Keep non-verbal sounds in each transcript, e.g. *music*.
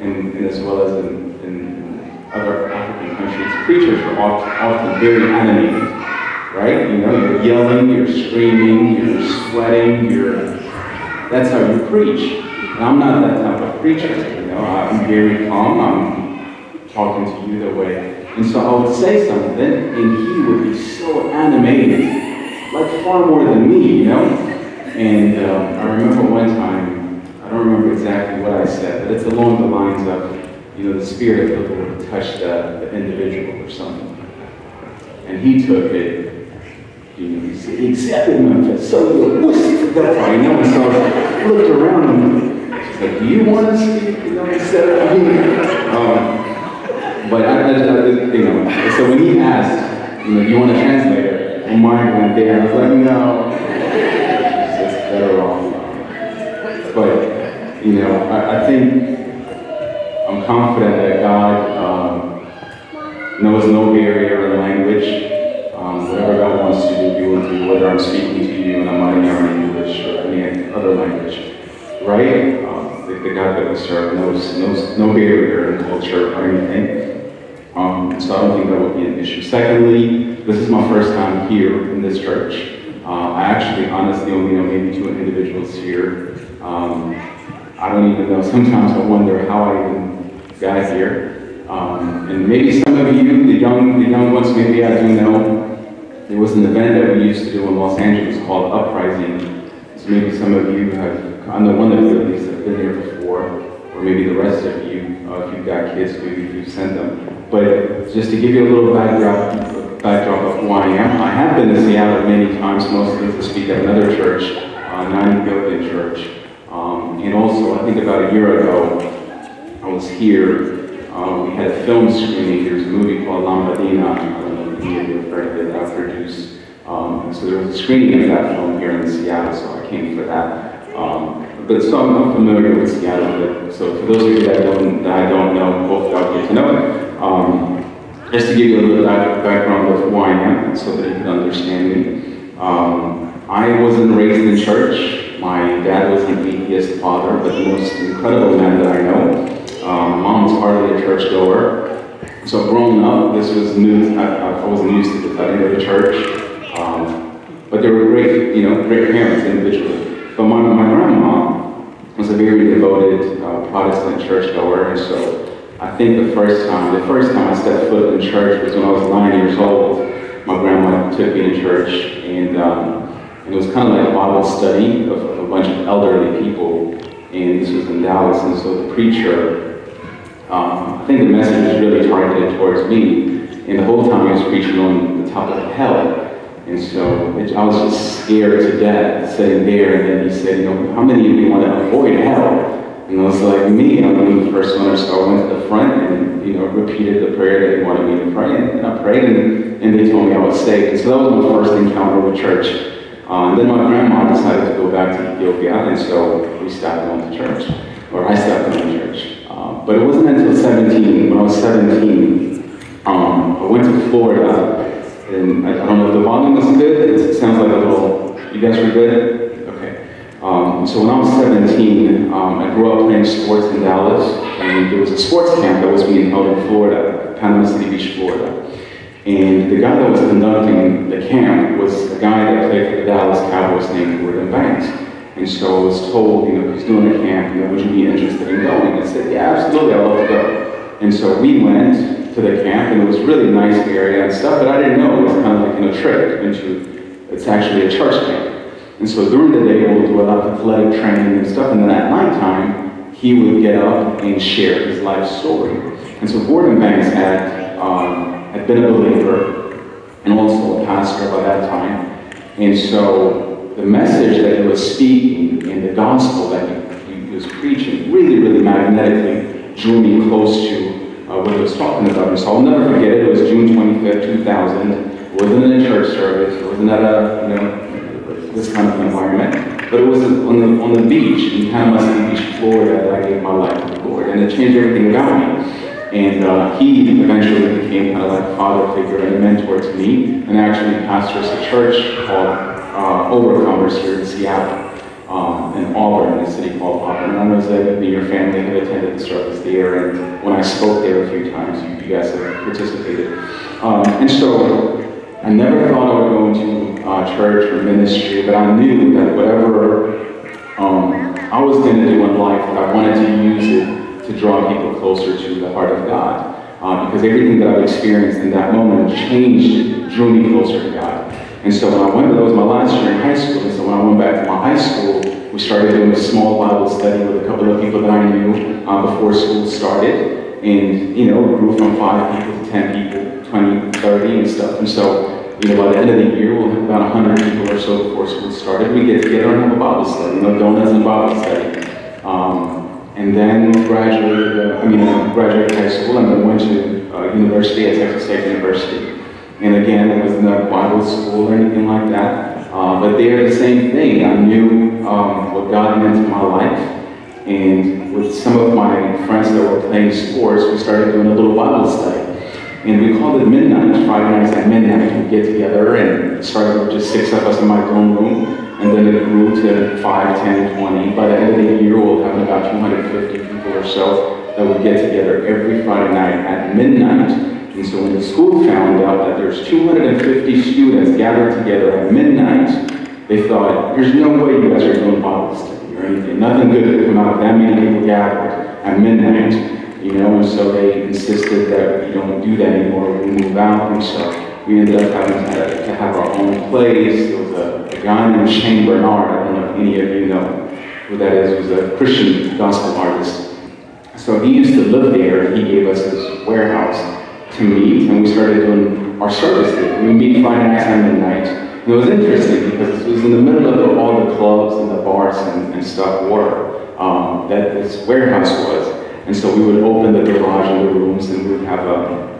and, as well as in, in other African countries, preachers are often, often very animated, right? You know, you're yelling, you're screaming, you're sweating, you're. That's how you preach. And I'm not that type of preacher. You know, I'm very calm. I'm talking to you the way and so I would say something, and he would be so animated, like far more than me, you know? And uh, I remember one time, I don't remember exactly what I said, but it's along the lines of, you know, the Spirit of the Lord touched the, the individual or something. like that. And he took it, you know, he said, accepted my so you wussy that part, you know? And so I looked around and she's like, do you want to speak? You know, instead of me. Um, but I, I, I, you know, so when he asked, you know, you want a translator? My mind went there. I was like, no, it's better off. But, you know, I, I think I'm confident that God um, knows no barrier in language. Um, whatever God wants to do, He will do, whether I'm speaking to you in Amharic or English or any other language. Right? Um, the, the God that we serve knows, knows no barrier in culture or anything. Um, so I don't think that would be an issue. Secondly, this is my first time here in this church. Uh, I actually honestly only know maybe two individuals here. I don't even know, sometimes I wonder how I even got here. Um, and maybe some of you, the young, the young ones, maybe I do know, there was an event that we used to do in Los Angeles called Uprising. So maybe some of you have, I know one of you at least have been here before, or maybe the rest of you, uh, if you've got kids, maybe you've sent them. But just to give you a little backdrop, backdrop of who I am, I have been to Seattle many times, mostly to speak at another church, uh, non Ethiopian church. Um, and also, I think about a year ago, I was here. Uh, we had a film screening. There's a movie called Lambadina. I don't know if any of. I produced. Um, so there was a screening of that film here in Seattle, so I came for that. Um, but so I'm not familiar with Seattle. But, so for those of you that, don't, that I don't know, hopefully I'll get to know it. Um, just to give you a little back, background of who I am, so that you can understand me. Um, I wasn't raised in the church. My dad was an atheist father, but the most incredible man that I know. Um, mom was hardly a churchgoer. So growing up, this was new. I, I wasn't used to. I didn't go to church. Um, but they were great, you know, great parents individually. But my, my grandma was a very devoted uh, Protestant churchgoer, and so I think the first time, the first time I stepped foot in church was when I was nine years old. My grandma took me to church, and, um, and it was kind of like a Bible study of, a bunch of elderly people, and this was in Dallas, and so the preacher, um, I think the message was really targeted towards me, and the whole time he was preaching on the topic of hell. And so it, I was just scared to death sitting there, and then he said, you know, how many of you want to avoid hell? And I was like, me, I'm the first one, so I went to the front and, you know, repeated the prayer that he wanted me to pray. And I prayed, and, and they told me I was saved. And so that was my first encounter with church. Uh, and then my grandma decided to go back to Ethiopia, and so we stopped going to church. or I stopped going to church. Um, but it wasn't until 17, when I was 17, um, I went to Florida, and I, I don't know if the volume was good. It sounds like a little. You guys were good. Okay. Um, so when I was 17, um, I grew up playing sports in Dallas, and there was a sports camp that was being held in Florida, Panama City Beach, Florida. And the guy that was conducting the camp was a guy that played for the Dallas Cowboys named Gordon Banks. And so I was told, you know, he's doing a camp, you know, would you be interested in going? And I said, yeah, absolutely, I'd love to go. And so we went to the camp, and it was really nice area and stuff, but I didn't know it was kind of like, you know, trick into, it's actually a church camp. And so during the day, we'll do a lot of athletic training and stuff, and then at nighttime, he would get up and share his life story. And so Gordon Banks had, um, had been a believer and also a pastor by that time. And so the message that he was speaking and the gospel that he, he was preaching really, really magnetically drew me close to uh, what he was talking about. And so I'll never forget it. It was June 25th, 2000. It wasn't in a church service. It wasn't at a, you know, this kind of environment. But it was on the, on the beach in Panama City Beach, Florida, that I gave my life to the Lord. And it changed everything about me. And uh, he eventually became kind of like a father figure and a mentor to me, and actually pastors a church called uh, Overcomers here in Seattle, um, in Auburn, a city called Auburn. And I know that your family had attended the service there, and when I spoke there a few times, you, you guys have participated. Um, and so I never thought I would go into uh, church or ministry, but I knew that whatever um, I was going to do in life, I wanted to use it to draw people closer to the heart of God. Uh, because everything that I've experienced in that moment changed, drew me closer to God. And so when I went, that was my last year in high school, and so when I went back to my high school, we started doing a small Bible study with a couple of people that I knew uh, before school started. And, you know, grew from five people to 10 people, 20, 30 and stuff. And so, you know, by the end of the year, we'll have about 100 people or so before school started. We get together and have a Bible study, you know, donuts and Bible study. Um, and then graduated, uh, I mean, uh, graduated high school and then went to uh, university at Texas State University. And again, it wasn't a Bible school or anything like that. Uh, but there, the same thing. I knew um, what God meant to my life. And with some of my friends that were playing sports, we started doing a little Bible study. And we called it midnight, Friday nights at midnight. We'd get together and started with just six of us in my dorm room and then it grew to 5, 10, 20. By the end of the year, we'll have about 250 people or so that would get together every Friday night at midnight. And so when the school found out that there's 250 students gathered together at midnight, they thought, there's no way you guys are doing Bible study or anything. Nothing good could come out of that many people gathered at midnight. You know, and so they insisted that we don't do that anymore, we move out and so we ended up having to, to have our own place. There was a, a, guy named Shane Barnard, I don't know if any of you know who that is, he was a Christian gospel artist. So he used to live there, he gave us his warehouse to meet, and we started doing our service there. We meet Friday nights and midnight. And it was interesting because it was in the middle of all the clubs and the bars and, and stuff were, um, that this warehouse was. And so we would open the garage and the rooms and we would have a,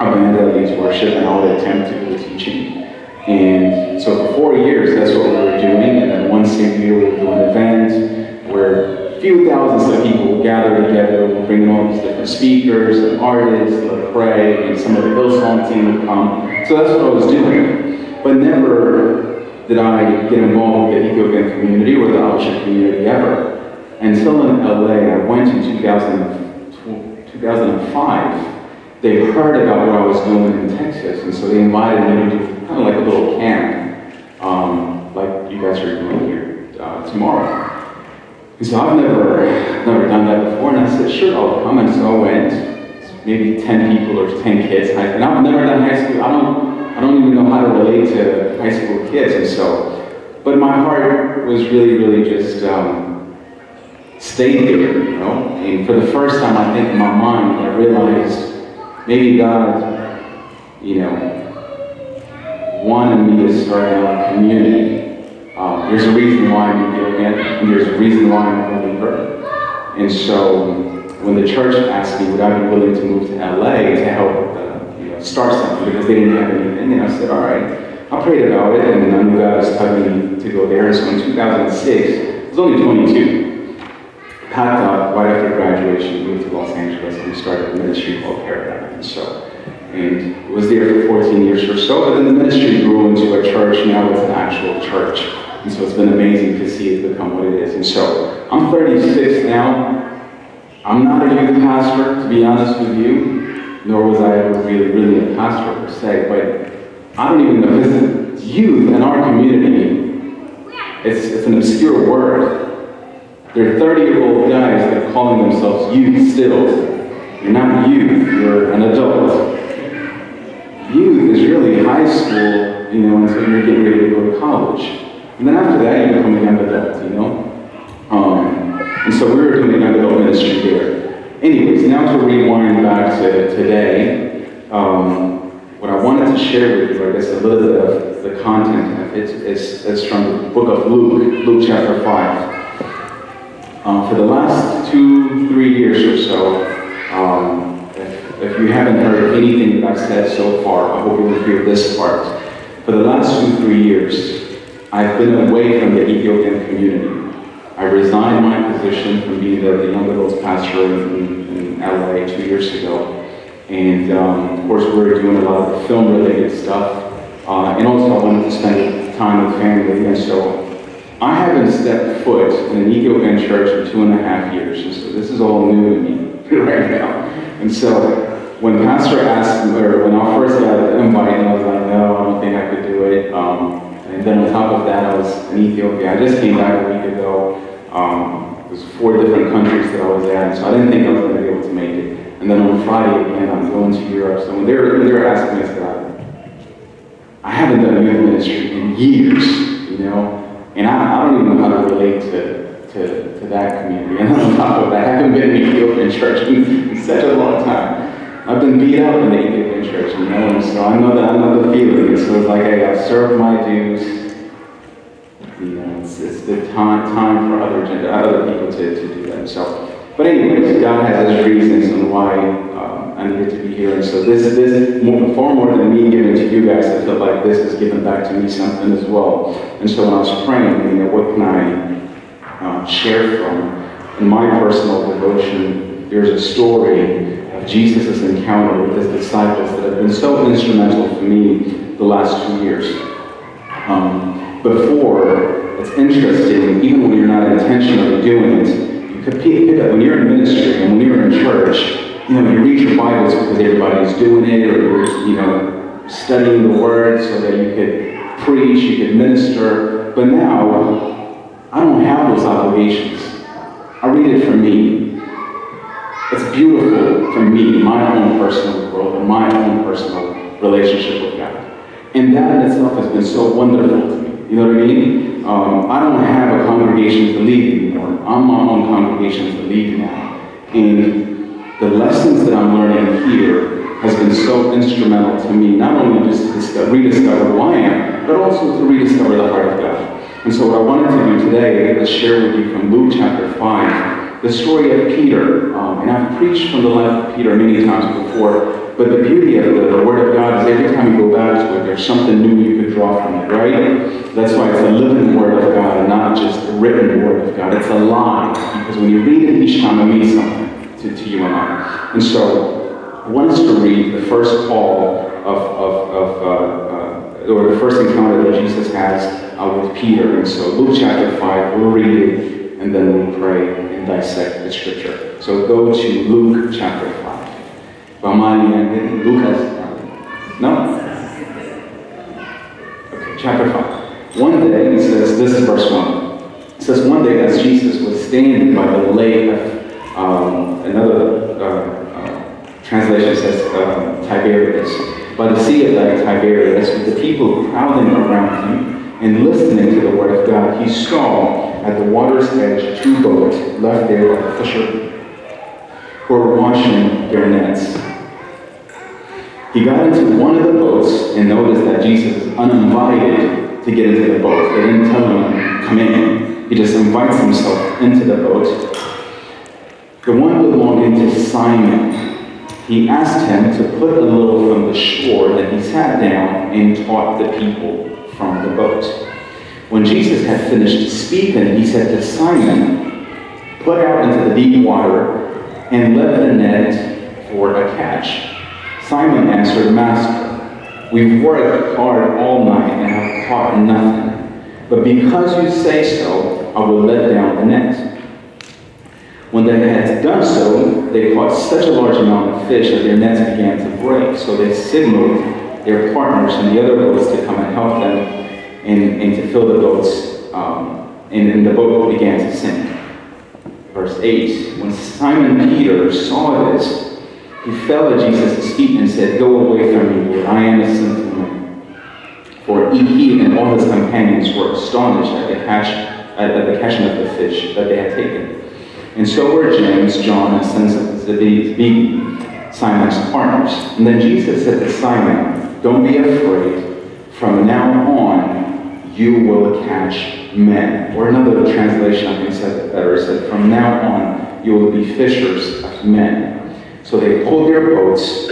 that leads worship and I would attempt to do teaching. And so for four years, that's what we were doing. And then one a year, we would do an event where a few thousands of people would gather together. We'll bring in all these different speakers and artists, Lecrae, and some of the Hillsong team would come. So that's what I was doing. But never did I get involved with the Ethiopian community or the Habesha community ever. Until in LA, I went in 2000, 2005 they heard about what I was doing in Texas, and so they invited me to kind of like a little camp, um, like you guys are doing here uh, tomorrow. And so I've never, never done that before, and I said, sure, I'll come. And so I went, maybe 10 people or 10 kids, and I've never done high school. I don't, I don't even know how to relate to high school kids, and so, but my heart was really, really just um, stayed there, you know. And for the first time, I think in my mind, I realized maybe God, you know, wanted me to start a community. Um, there's a reason why I'm Ethiopian, and there's a reason why I'm a believer. And so when the church asked me, would I be willing to move to LA to help uh, you know, start something because they didn't have anything, and I said, all right. I prayed about it, and I knew God was telling me to go there. And so in 2006, I was only 22. Packed up right after graduation, moved to Los Angeles, and we started a ministry called Paradigm. And so, and was there for 14 years or so, but then the ministry grew into a church, now it's an actual church. And so it's been amazing to see it become what it is. And so, I'm 36 now. I'm not a youth pastor, to be honest with you, nor was I ever really, really a pastor per se, but I don't even know, because youth in our community, it's, it's an obscure word. They're 30 year old guys that are calling themselves youth still. You're not youth, you're an adult. Youth is really high school, you know, until you're getting ready to go to college. And then after that, you become a young adult, you know? Um, and so we were doing a young adult ministry there. Anyways, now to rewind back to today, um, what I wanted to share with you, I guess a little bit of the content, it's, it's, it's from the book of Luke, Luke chapter 5. Um, for the last two, three years or so, um, if, if, you haven't heard anything that I've said so far, I hope you will hear this part. For the last two, three years, I've been away from the Ethiopian community. I resigned my position from being the, young adults pastor in, in LA two years ago. And um, of course, we're doing a lot of film related stuff. Uh, and also, I wanted to spend time with family. And so I haven't stepped foot in an Ethiopian church in two and a half years, so this is all new to me *laughs* right now. And so when Pastor asked, or when I first got the invite, I was like, no, I don't think I could do it. Um, and then on top of that, I was in Ethiopia. I just came back a week ago. Um, it was four different countries that I was at, so I didn't think I was going to be able to make it. And then on Friday again, I'm going to Europe. So when they were, when they were asking me, I said, I haven't done youth ministry in years, you know. And I, I, don't even know how to relate to, to, to that community. And on top of that, I haven't been in the Ethiopian church in, in such a long time. I've been beat up in the Ethiopian church, you know, and so I know that I know the feeling. So it's like, hey, I've served my dues. You know, it's, it's the time time for other gender, other people to, to do that. So, but anyways, God has His reasons on why um, I needed to be here, and so this this more, far more than me giving to you guys. I feel like this is giving back to me something as well. And so when I was praying, you know, what can I uh, share from? In my personal devotion, there's a story of Jesus' encounter with his disciples that have been so instrumental for me the last two years. Um, before, it's interesting, even when you're not intentionally doing it, you could pick up when you're in ministry and when you're in church, you know, you read your Bibles because everybody's doing it, or you're, you know, studying the Word so that you could preach, you could minister. But now, I don't have those obligations. I read it for me. It's beautiful for me, my own personal growth, and my own personal relationship with God. And that in itself has been so wonderful to me. You know what I mean? Um, I don't have a congregation to lead anymore. I'm my own congregation to lead now. And the lessons that I'm learning here has been so instrumental to me, not only just to discover, rediscover who I am, but also to rediscover the heart of God. And so what I wanted to do today is share with you from Luke chapter 5, the story of Peter. Um, and I've preached from the life of Peter many times before, but the beauty of the, the Word of God is every time you go back to it, there's something new you could draw from it, right? That's why it's a living Word of God and not just a written Word of God. It's alive, because when you read it each time, it means something to, to you and I. And so, I want us to read the first call of, of, of uh, uh, or the first encounter that Jesus has uh, with Peter. And so Luke chapter 5, we'll read it, and then we'll pray and dissect the scripture. So go to Luke chapter 5. Pamani Lucas? No? Okay, chapter 5. One day, he says, this is verse 1. It says, one day as Jesus was standing by the lake of, um, another uh, uh, translation says uh, Tiberias, by the sea of Lake Tiberias, with the people crowding around him and listening to the word of God, he saw at the water's edge two boats left there by the fishermen who were washing their nets. He got into one of the boats and noticed that Jesus is uninvited to get into the boat. They didn't tell him, come in. He just invites himself into the boat. The one belonging to Simon. He asked him to put a little from the shore, and he sat down and taught the people from the boat. When Jesus had finished speaking, he said to Simon, put out into the deep water and let the net for a catch. Simon answered, Master, we've worked hard all night and have caught nothing. But because you say so, I will let down the net. When they had done so, they caught such a large amount of fish that their nets began to break. So they signaled their partners in the other boats to come and help them and, and to fill the boats. Um, and, and the boat began to sink. Verse 8 When Simon Peter saw this, he fell at Jesus' feet and said, Go away from me, I am a sinful man. For he and all his companions were astonished at the, catch, at the catching of the fish that they had taken. And so were James, John, and sons of Zebedee, Simon's partners. And then Jesus said to Simon, Don't be afraid. From now on, you will catch men. Or another translation, I think, said better. said, From now on, you will be fishers of men. So they pulled their boats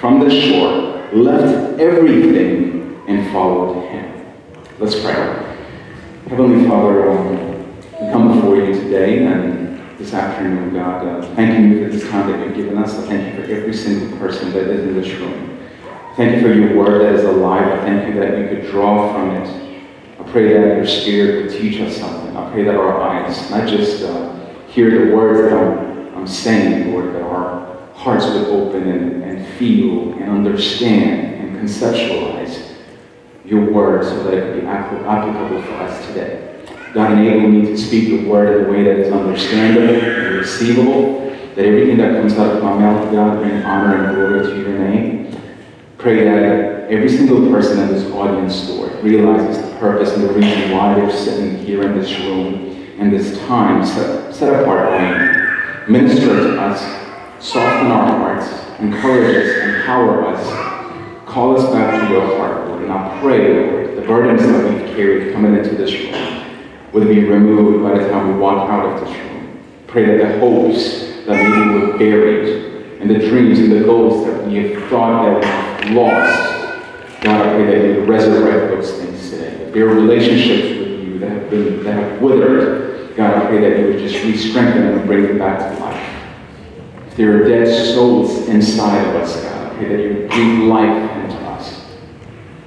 from the shore, left everything, and followed him. Let's pray. Heavenly Father, um, we come before you today and this afternoon, God. Uh, you for this time that you've given us. I thank you for every single person that is in this room. Thank you for your word that is alive. I thank you that we could draw from it. I pray that your spirit would teach us something. I pray that our eyes, not just uh, hear the words that I'm, I'm saying, Lord, but our hearts would open and, and feel and understand and conceptualize your word so that it could be applicable for us today. God, enable me to speak the word in a way that is understandable and receivable, that everything that comes out of my mouth, God, bring honor and glory to your name. Pray that every single person in this audience, Lord, realizes the purpose and the reason why they're sitting here in this room in this time set, set apart lane. Minister to us, soften our hearts, encourage us, empower us, call us back to your heart, Lord. And I pray, Lord, the burdens that we've carried coming into this room, would be removed by the time we walk out of this room. Pray that the hopes that maybe were buried and the dreams and the goals that we have thought that we've lost, God, I pray that you resurrect those things today. Are relationships with you that have been that have withered, God, I pray that you would just re-strengthen them and bring them back to life. If there are dead souls inside of us, God, I pray that you breathe life into us.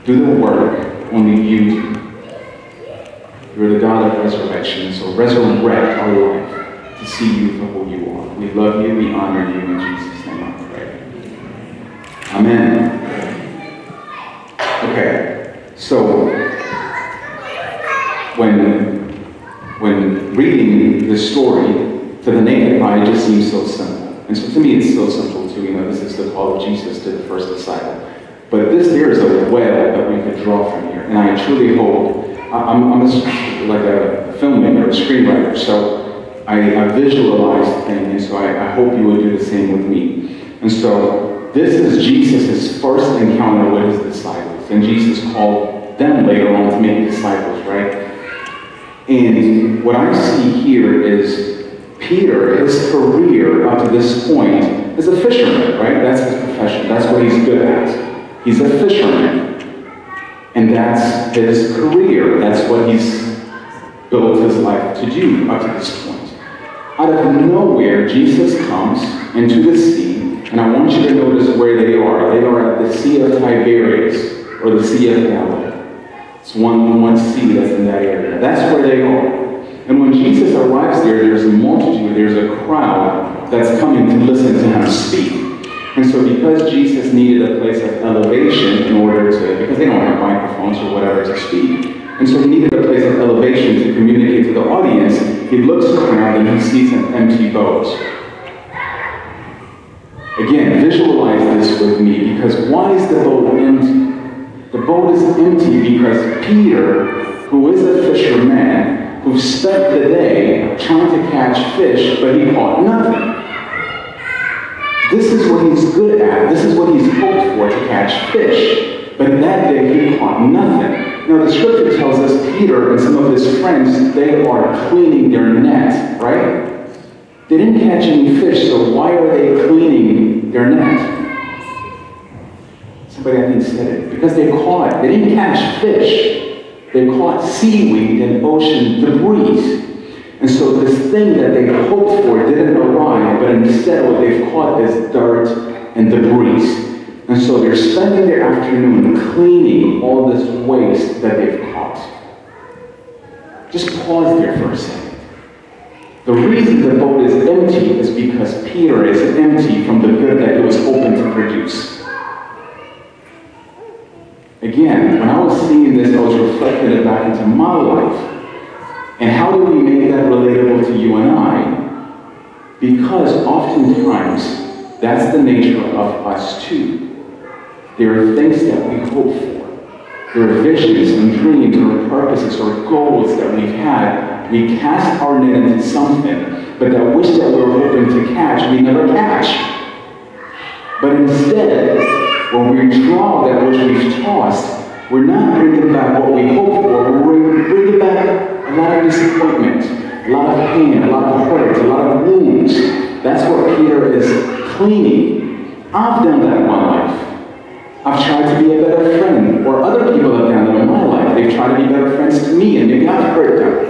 Do the work only you do. You're the God of resurrection, so resurrect our life to see you for who you are. We love you, we honor you, in Jesus' name I pray. Amen. Okay, so when, when reading the story to the naked eye, it just seems so simple. And so to me, it's so simple too. You know, this is the call of Jesus to the first disciple. But this here is a web that we could draw from here. And I truly hope I'm, I'm a, like a filmmaker, a screenwriter, so I, I visualize things, so I, I hope you will do the same with me. And so this is Jesus' first encounter with his disciples, and Jesus called them later on to make disciples, right? And what I see here is Peter, his career up to this point is a fisherman, right? That's his profession. That's what he's good at. He's a fisherman. And that's his career. That's what he's built his life to do up to this point. Out of nowhere, Jesus comes into the sea, and I want you to notice where they are. They are at the Sea of Tiberias, or the Sea of Galilee. It's one, one sea that's in that area. That's where they are. And when Jesus arrives there, there's a multitude, there's a crowd that's coming to listen to him speak. And so because Jesus needed a place of elevation in order to, because they don't have microphones or whatever to speak, and so he needed a place of elevation to communicate to the audience, he looks around and he sees an empty boat. Again, visualize this with me, because why is the boat empty? The boat is empty because Peter, who is a fisherman, who spent the day trying to catch fish, but he caught nothing. This is what he's good at. This is what he's hoped for to catch fish. But in that day, he caught nothing. Now, the scripture tells us Peter and some of his friends, they are cleaning their net, right? They didn't catch any fish, so why are they cleaning their net? Somebody I think said it. Because they caught, they didn't catch fish. They caught seaweed and ocean debris. And so this thing that they hoped for didn't arrive, but instead what they've caught is dirt and debris. And so they're spending their afternoon cleaning all this waste that they've caught. Just pause there for a second. The reason the boat is empty is because Peter is empty from the good that he was hoping to produce. Again, when I was seeing this, I was reflecting it back into my life. And how do we make that relatable to you and I? Because oftentimes, that's the nature of us too. There are things that we hope for. There are visions and dreams or purposes or goals that we've had. We cast our net into something, but that wish that we were hoping to catch, we never catch. But instead, when we draw that which we've tossed, we're not bringing back what we hoped for, we're bringing back a lot of disappointment, a lot of pain, a lot of hurt, a lot of wounds. That's what Peter is cleaning. I've done that in my life. I've tried to be a better friend, or other people have done that in my life. They've tried to be better friends to me, and maybe I've hurt them.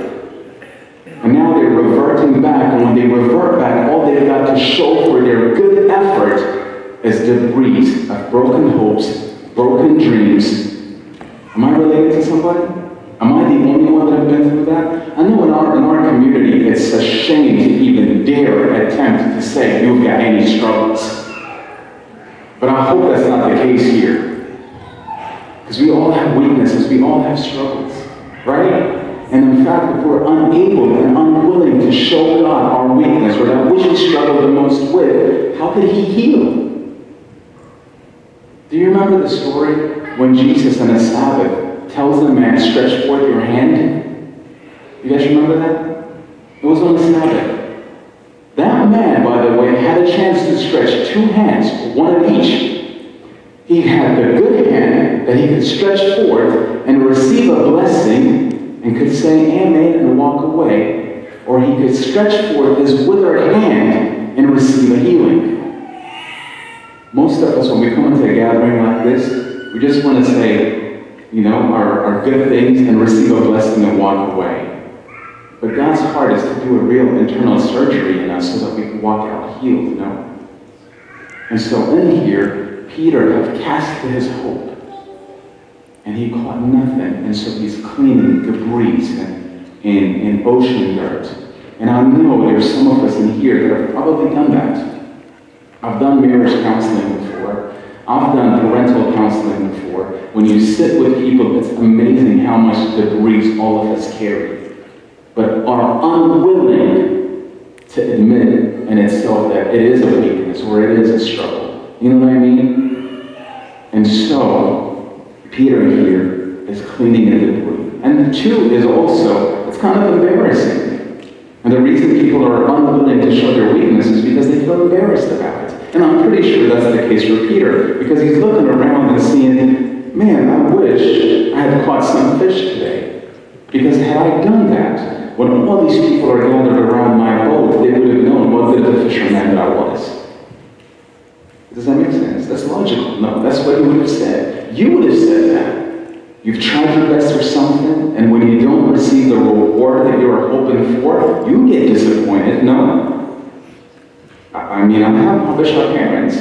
And now they're reverting back, and when they revert back, all they've got to show for their good effort is debris of broken hopes, broken dreams. Am I related to somebody? Am I the only one that have been through that? I know in our, in our community, it's a shame to even dare attempt to say you've got any struggles. But I hope that's not the case here. Because we all have weaknesses, we all have struggles, right? And in fact, if we're unable and unwilling to show God our weakness or that which we struggle the most with, how could He heal? Do you remember the story when Jesus on a Sabbath tells the man, stretch forth your hand? You guys remember that? It was on the Sabbath. That man, by the way, had a chance to stretch two hands, one of each. He had the good hand that he could stretch forth and receive a blessing and could say amen and walk away. Or he could stretch forth his withered hand and receive a healing. Most of us, when we come into a gathering like this, we just want to say, you know, our, our good things and receive a blessing and walk away. But God's heart is to do a real internal surgery in us so that we can walk out healed, know? And so in here, Peter had cast his hope. And he caught nothing. And so he's cleaning debris and, in and ocean dirt. And I know there's some of us in here that have probably done that. I've done marriage counseling before. I've done parental counseling before. When you sit with people, it's amazing how much debris all of us carry but are unwilling to admit in itself that it is a weakness or it is a struggle. You know what I mean? And so, Peter here is cleaning the debris. And the two is also, it's kind of embarrassing. And the reason people are unwilling to show their weakness is because they feel embarrassed about it. And I'm pretty sure that's the case for Peter, because he's looking around and seeing, man, I wish I had caught some fish today. Because had I done that, when all these people are gathered around my boat, they would have known what a fisherman I was. Does that make sense? That's logical. No, that's what you would have said. You would have said that. You've tried your best for something, and when you don't receive the reward that you are hoping for, you get disappointed. No. I mean, I have bishop parents.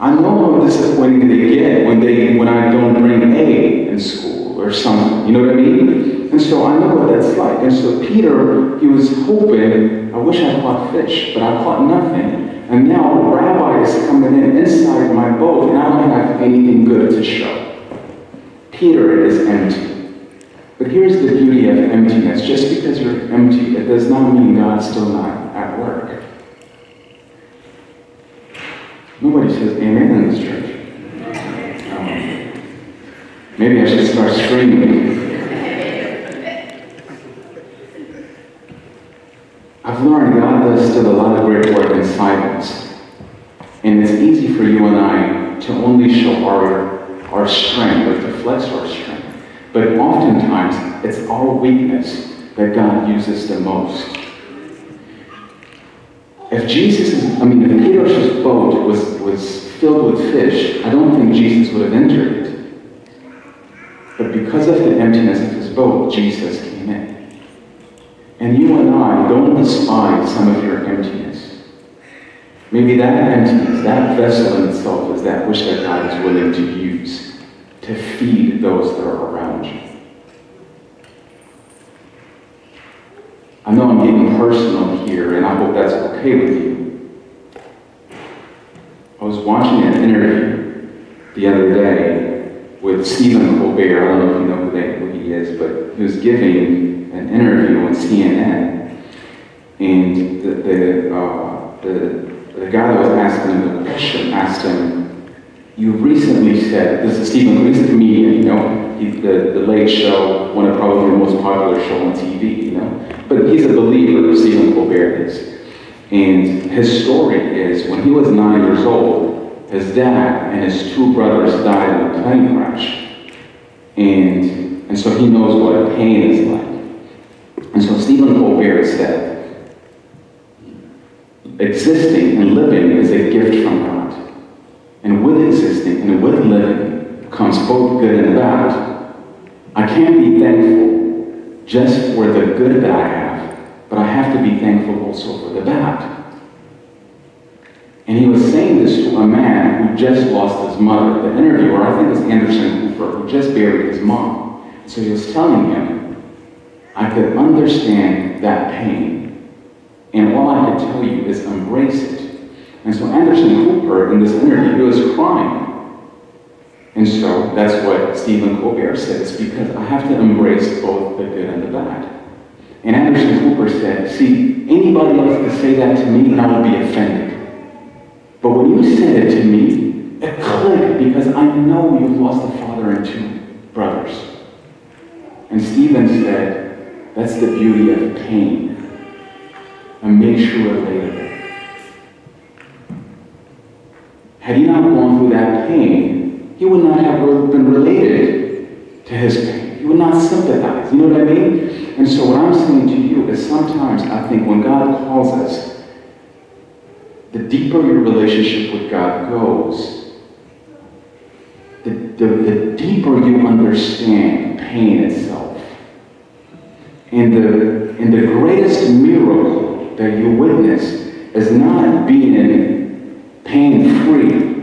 I know how disappointing they get when they when I don't bring A in school or something. You know what I mean? And so I know what that's like. And so Peter, he was hoping, I wish I caught fish, but I caught nothing. And now a rabbi is coming in inside my boat, and I don't have anything good to show. Peter is empty. But here's the beauty of emptiness. Just because you're empty, it does not mean God's still not at work. Nobody says amen in this church. Um, maybe I should start screaming. I've learned God does still a lot of great work in silence. And it's easy for you and I to only show our, our strength or to flex our strength. But oftentimes, it's our weakness that God uses the most. If Jesus, I mean, if Peter's boat was, was filled with fish, I don't think Jesus would have entered it. But because of the emptiness of his boat, Jesus. And you and I don't despise some of your emptiness. Maybe that emptiness, that vessel in itself, is that which that God is willing to use to feed those that are around you. I know I'm getting personal here, and I hope that's okay with you. I was watching an interview the other day with Stephen Colbert. I don't know if you know who, who he is, but he was giving an interview on CNN, and the the, uh, the, the guy that was asking him the question asked him, "You recently said this is Stephen. He's a comedian, you know, he, the the Late Show, one of probably the most popular show on TV, you know." But he's a believer, Stephen Colbert is. And his story is when he was nine years old, his dad and his two brothers died in a plane crash. And, and so he knows what pain is like. And so Stephen Colbert said, existing and living is a gift from God. And with existing and with living comes both good and bad. I can't be thankful just for the good that I have, but I have to be thankful also for the bad. And he was saying this to a man who just lost his mother. The interviewer, I think it was Anderson Cooper, who just buried his mom. So he was telling him, I could understand that pain. And all I could tell you is embrace it. And so Anderson Cooper, in this interview, was crying. And so that's what Stephen Colbert. It's because I have to embrace both the good and the bad. And Anderson Cooper said, see, anybody else could say that to me and I would be offended. But when you said it to me, it clicked because I know you've lost a father and two brothers. And Stephen said, that's the beauty of pain. Make sure later. Had he not gone through that pain, he would not have been related to his pain. He would not sympathize. You know what I mean? And so what I'm saying to you is sometimes I think when God calls us, the deeper your relationship with God goes, the, the, the deeper you understand pain itself. And the, and the greatest miracle that you witness is not being pain-free,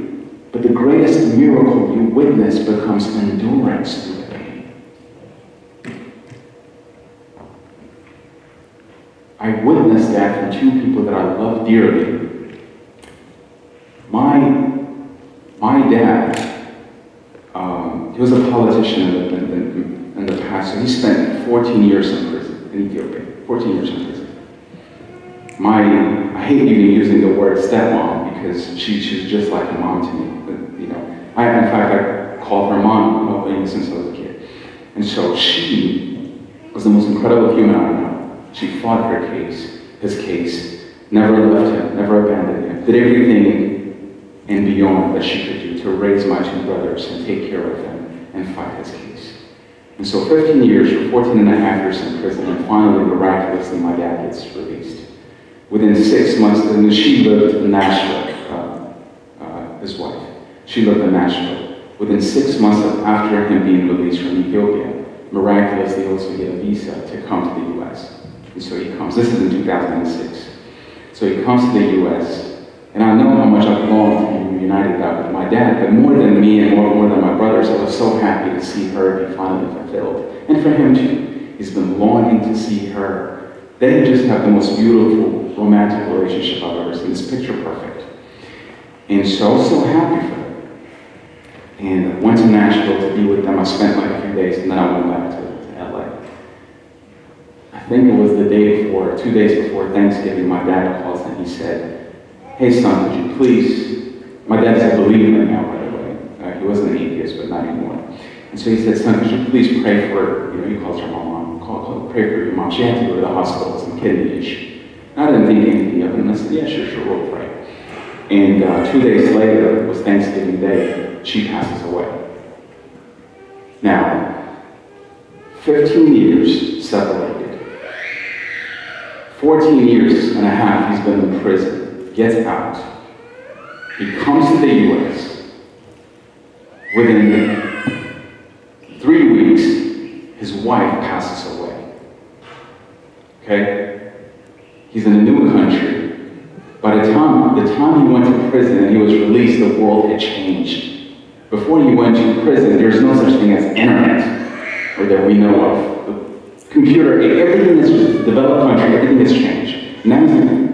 but the greatest miracle you witness becomes endurance through pain. I witnessed that from two people that I love dearly. My, my dad, um, he was a politician in the, in, in the past, so he spent 14 years in prison in Ethiopia. 14 years in prison. My, I hate even using the word stepmom because she, she's just like a mom to me. But, you know, I, in fact, I called her mom since I was a kid. And so she was the most incredible human I know. She fought her case, his case, never left him, never abandoned him, did everything and beyond that she could do to raise my two brothers and take care of them and fight his case. And so 15 years or 14 and a half years in prison, and finally, miraculously, my dad gets released. Within six months, and she lived in Nashville, uh, uh, his wife. She lived in Nashville. Within six months after him being released from Ethiopia, miraculously he also get a visa to come to the U.S. And so he comes. This is in 2006. So he comes to the U.S. And I know how much I've to be reunited back with my dad, but more than me and more, more than my brothers, I was so happy to see her be finally fulfilled. And for him too. He's been longing to see her. They just have the most beautiful romantic relationship I've ever seen. It's picture perfect. And so, so happy for them. And went to Nashville to be with them. I spent like a few days, and then I went back to. I think it was the day before, two days before Thanksgiving, my dad calls and he said, Hey son, could you please, my dad's a believer now, by the way. Uh, he wasn't an atheist, but not anymore. And so he said, son, could you please pray for, you know, he calls her mom, call, call, pray for your mom. She had to go to the hospital, some kidney issue. I didn't think anything of it, and I said, yeah, sure, sure, we'll pray. And uh, two days later, it was Thanksgiving Day, she passes away. Now, 15 years separated. 14 years and a half he's been in prison, gets out. He comes to the U.S. Within three weeks, his wife passes away. Okay? He's in a new country. By the time, the time he went to prison and he was released, the world had changed. Before he went to prison, there's no such thing as internet, or that we know of. The computer, everything is developed country, everything has changed. Now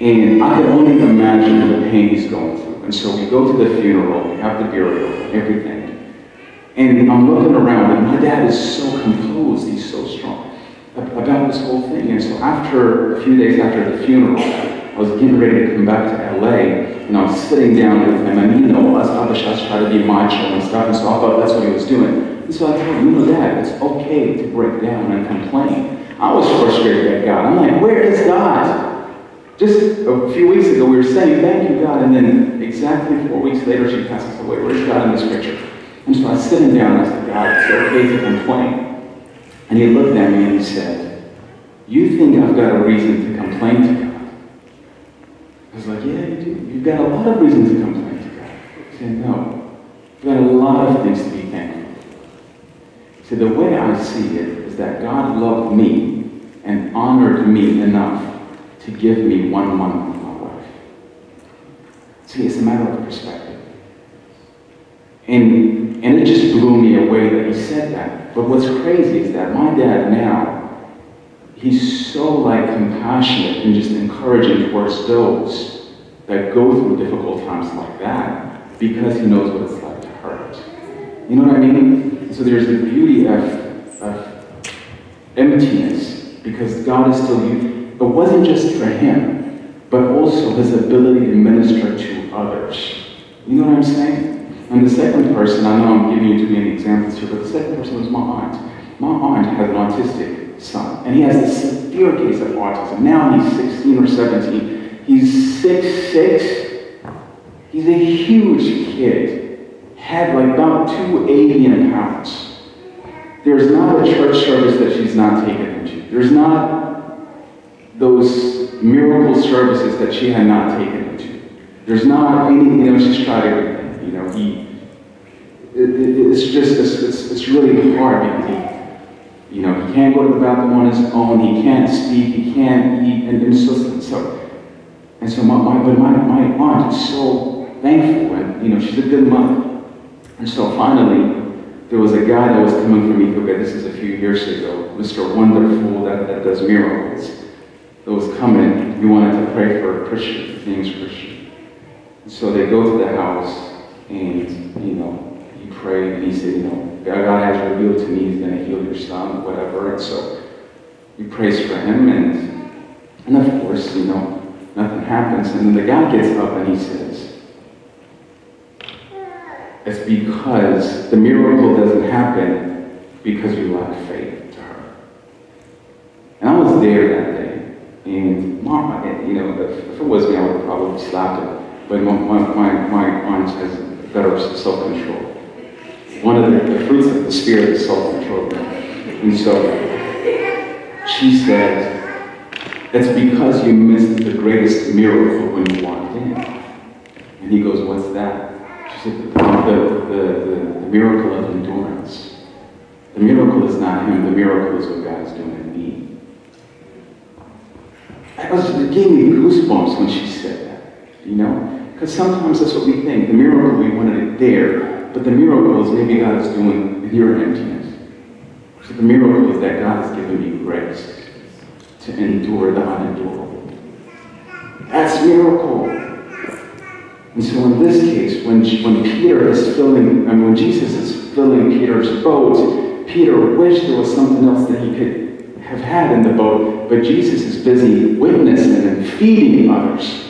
and I can only imagine the pain he's going through. And so we go to the funeral, we have the burial, everything. And I'm looking around, and my dad is so composed, he's so strong about this whole thing. And so after, a few days after the funeral, I was getting ready to come back to LA, and I was sitting down with him, and you know, us Habeshas try to be macho and stuff, and so I thought that's what he was doing. And so I told him, you know, Dad, it's okay to break down and complain. I was frustrated at God. I'm like, where is God? Just a few weeks ago, we were saying, thank you, God, and then exactly four weeks later, she passes away. Where's God in this picture? And so I was sitting down and I said, God, it's okay to complain. And he looked at me and he said, You think I've got a reason to complain to God? I was like, Yeah, you do. You've got a lot of reasons to complain to God. He said, No. You've got a lot of things to be thankful for. He said, The way I see it is that God loved me and honored me enough to give me one month of my life. See, it's a matter of perspective. And, and it just blew me away that he said that. But what's crazy is that my dad now, he's so like compassionate and just encouraging towards those that go through difficult times like that because he knows what it's like to hurt. You know what I mean? So there's the beauty of, of emptiness because God is still you. It wasn't just for him, but also his ability to minister to others. You know what I'm saying? And the second person, I know I'm giving you too many examples here, but the second person was my aunt. My aunt has an autistic son, and he has a severe case of autism. Now he's 16 or 17. He's 6'6". He's a huge kid. Had like about 280 in pounds. There's not a church service that she's not taken into. There's not those miracle services that she had not taken to. There's not any, you know, she's tried everything. You know, he, it, it, it's just, it's, it's, it's really hard he, you know, he can't go to the bathroom on his own, he can't speak, he can't eat, and, and so, so, and so my, my, but my, my aunt is so thankful, and, you know, she's a good mother. And so finally, there was a guy that was coming from Ethiopia, this is a few years ago, Mr. Wonderful, that, that does miracles, was coming, he wanted to pray for a Christian, name's Christian. And so they go to the house, and, you know, he prayed and he said, you know, God has revealed to me he's going to heal your son, whatever. And so he prays for him. And, and of course, you know, nothing happens. And then the guy gets up and he says, it's because the miracle doesn't happen because you lack faith to her. And I was there that day. And mom, you know, if, it was me, I would have probably slapped him. But my, my, my aunt has better self-control. One of the, the, fruits of the Spirit is self-control. And so she said, it's because you missed the greatest miracle when you walked in. And he goes, what's that? She said, the, the, the, the miracle of endurance. The miracle is not him, the miracle is what God is doing in me. It gave me goosebumps when she said that, you know? Because sometimes that's what we think. The miracle, we wanted it there, but the miracle is maybe God is doing in your emptiness. So the miracle is that God has given me grace to endure the unendurable. That's miracle. And so in this case, when, when Peter is filling, and when Jesus is filling Peter's boat, Peter wished there was something else that he could have had in the boat, but Jesus is busy witnessing and feeding others.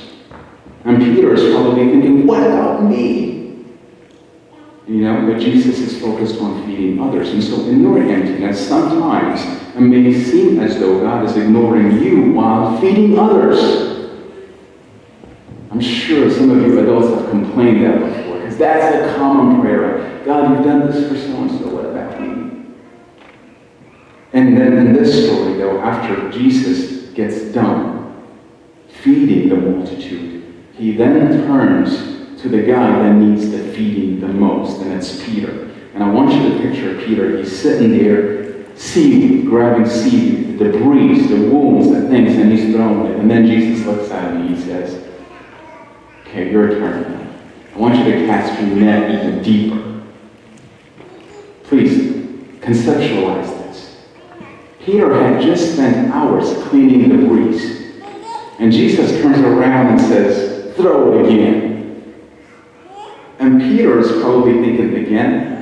And Peter is probably thinking, what about me? You know, but Jesus is focused on feeding others. And so in your emptiness, sometimes it may seem as though God is ignoring you while feeding others. I'm sure some of you adults have complained that before, because that's a common prayer. God, you've done this for so-and-so, what about me? And then in this story, though, after Jesus gets done feeding the multitude, he then turns to the guy that needs the feeding the most, and it's Peter. And I want you to picture Peter. He's sitting there, seaweed, grabbing seaweed, the debris, the wounds, the things, and he's throwing it. And then Jesus looks at him and he says, Okay, your turn. I want you to cast your net even deeper. Please conceptualize this. Peter had just spent hours cleaning debris. And Jesus turns around and says, Throw it again. And Peter is probably thinking, Again?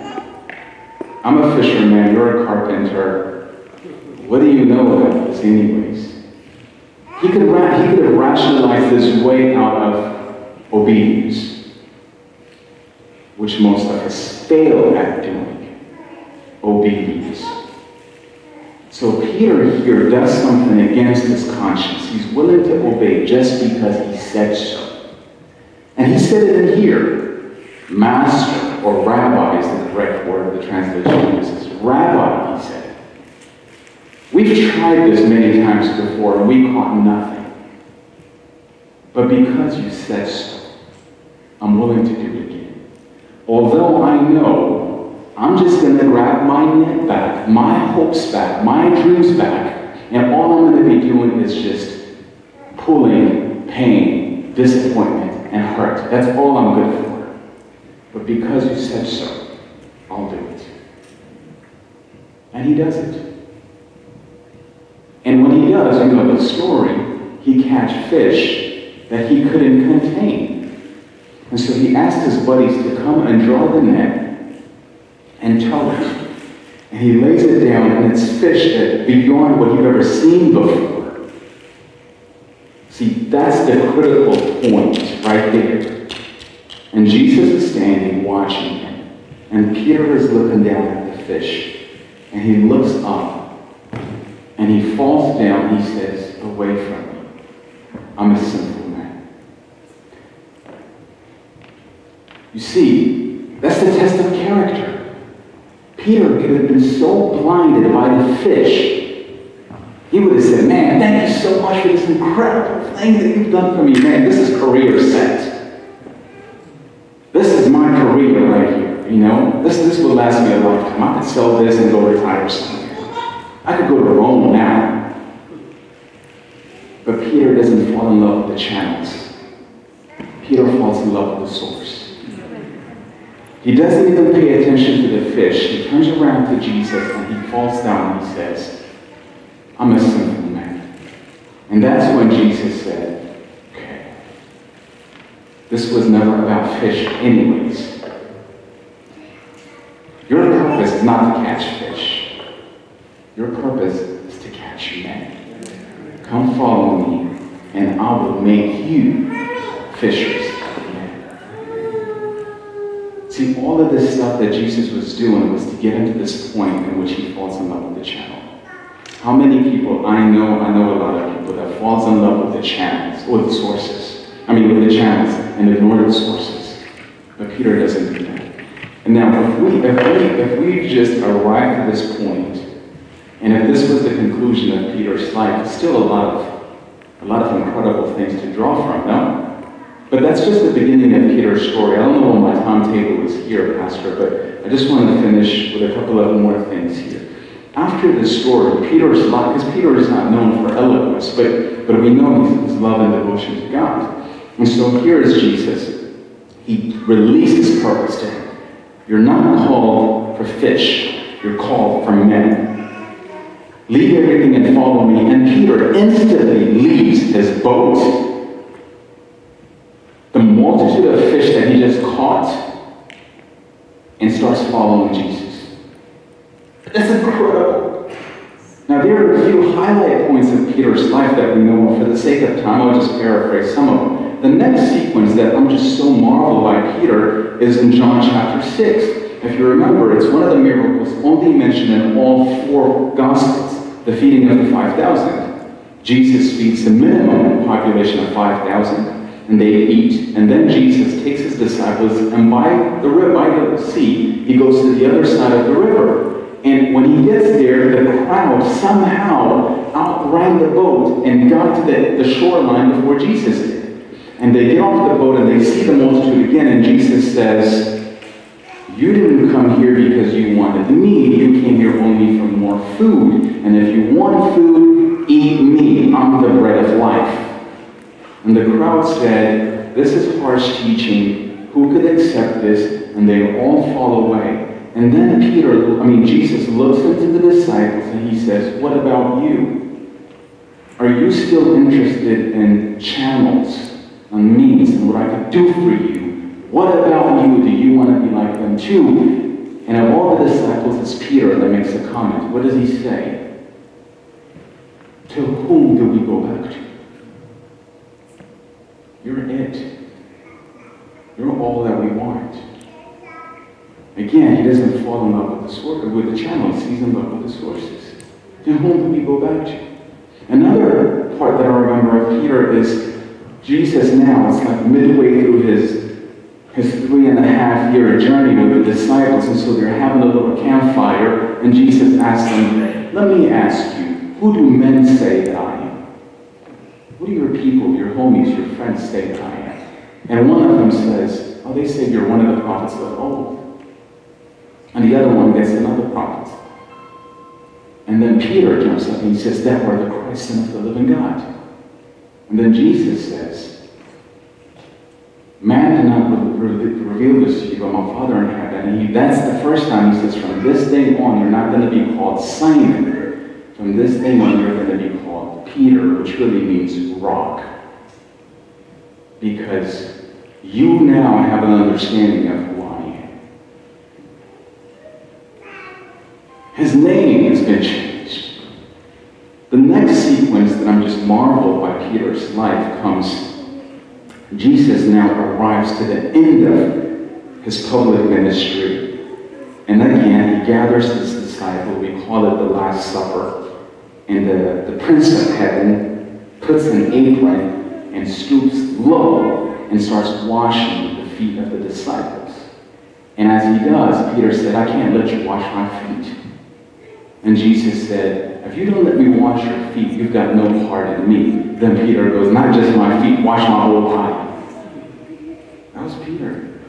I'm a fisherman, you're a carpenter. What do you know about this, anyways? He could, ra- he could have rationalized his way out of obedience, which most of us fail at doing. Obedience. So Peter here does something against his conscience. He's willing to obey just because he said so. And he said it in here. Master or rabbi is the correct word the translation uses. Rabbi, he said. We've tried this many times before and we caught nothing. But because you said so, I'm willing to do it again. Although I know I'm just going to grab my net back, my hopes back, my dreams back, and all I'm going to be doing is just pulling pain, disappointment, and hurt. That's all I'm good for. But because you said so, I'll do it. And he does it. And when he does, you know the story, he catch fish that he couldn't contain. And so he asked his buddies to come and draw the net and tow it. And he lays it down, and it's fish that beyond what you've ever seen before. See, that's the critical point right there. And Jesus is standing watching him. And Peter is looking down at the fish. And he looks up and he falls down. He says, Away from me. I'm a sinful man. You see, that's the test of character. Peter could have been so blinded by the fish, he would have said, Man, thank you so much for this incredible thing that you've done for me. Man, this is career set. This is my career right here, you know? This, this will last me a lifetime. I could sell this and go retire somewhere. I could go to Rome now. But Peter doesn't fall in love with the channels. Peter falls in love with the source. He doesn't even pay attention to the fish. He turns around to Jesus and he falls down and he says, I'm a sinful man. And that's when Jesus said, okay, this was never about fish anyways. Your purpose is not to catch fish. Your purpose is to catch men. Come follow me, and I will make you fishers. See, all of this stuff that Jesus was doing was to get into this point in which he falls in love with the channel. How many people I know, I know a lot of people that falls in love with the channels, or the sources. I mean, with the channels and ignore the sources. But Peter doesn't do that. And now, if we, if we, if we just arrive at this point, and if this was the conclusion of Peter's life, it's still a lot of, a lot of incredible things to draw from, no? But that's just the beginning of Peter's story. I don't know what my timetable is here, Pastor, but I just wanted to finish with a couple of more things here. After this story, Peter's life, because Peter is not known for eloquence, but, but we know his, love and devotion to God. And so here is Jesus. He released his purpose to him. You're not called for fish, you're called for men. Leave everything and follow me. And Peter instantly leaves his boat the multitude of fish that he just caught and starts following Jesus. That's incredible. Now, there are a few highlight points of Peter's life that we know of. For the sake of time, I'll just paraphrase some of them. The next sequence that I'm just so marveled by Peter is in John chapter 6. If you remember, it's one of the miracles only mentioned in all four Gospels, the feeding of the 5,000. Jesus feeds the minimum population of 5,000 and they eat. And then Jesus takes his disciples, and by the by the sea, he goes to the other side of the river. And when he gets there, the crowd somehow outran the boat and got to the, the shoreline before Jesus did. And they get off the boat and they see the multitude again, and Jesus says, You didn't come here because you wanted me. You came here only for more food. And if you want food, Eat me, I'm the bread of life. And the crowd said, This is harsh teaching. Who could accept this? And they all fall away. And then Peter, I mean, Jesus looks into the disciples and he says, What about you? Are you still interested in channels and means and what I could do for you? What about you? Do you want to be like them too? And of all the disciples, it's Peter that makes a comment. What does he say? To whom do we go back to? You're it. You're all that we want. Again, he doesn't fall in love with the source, with the channel. He sees in love with the sources. To whom do we go back to? Another part that I remember of Peter is Jesus now, it's like midway through his, his three and a half year journey with the disciples, and so they're having a little campfire, and Jesus asks them, Let me ask you, who do men say that I? What do your people, your homies, your friends say that I am? And one of them says, Oh, they say you're one of the prophets of old. And the other one gets another prophet. And then Peter jumps up and he says, That were the Christ, Son of the living God. And then Jesus says, Man did not reveal this to you, but my Father in heaven. And he, that's the first time he says, From this day on, you're not going to be called Simon. From this day on, you're going to be called Peter, which really means rock. Because you now have an understanding of who I am. His name has been changed. The next sequence that I'm just marveled by Peter's life comes. Jesus now arrives to the end of his public ministry. And again, he gathers his disciples. We call it the Last Supper. And the, the Prince of Heaven puts an apron and stoops low and starts washing the feet of the disciples. And as he does, Peter said, I can't let you wash my feet. And Jesus said, If you don't let me wash your feet, you've got no part in me. Then Peter goes, Not just my feet, wash my whole body. That was Peter.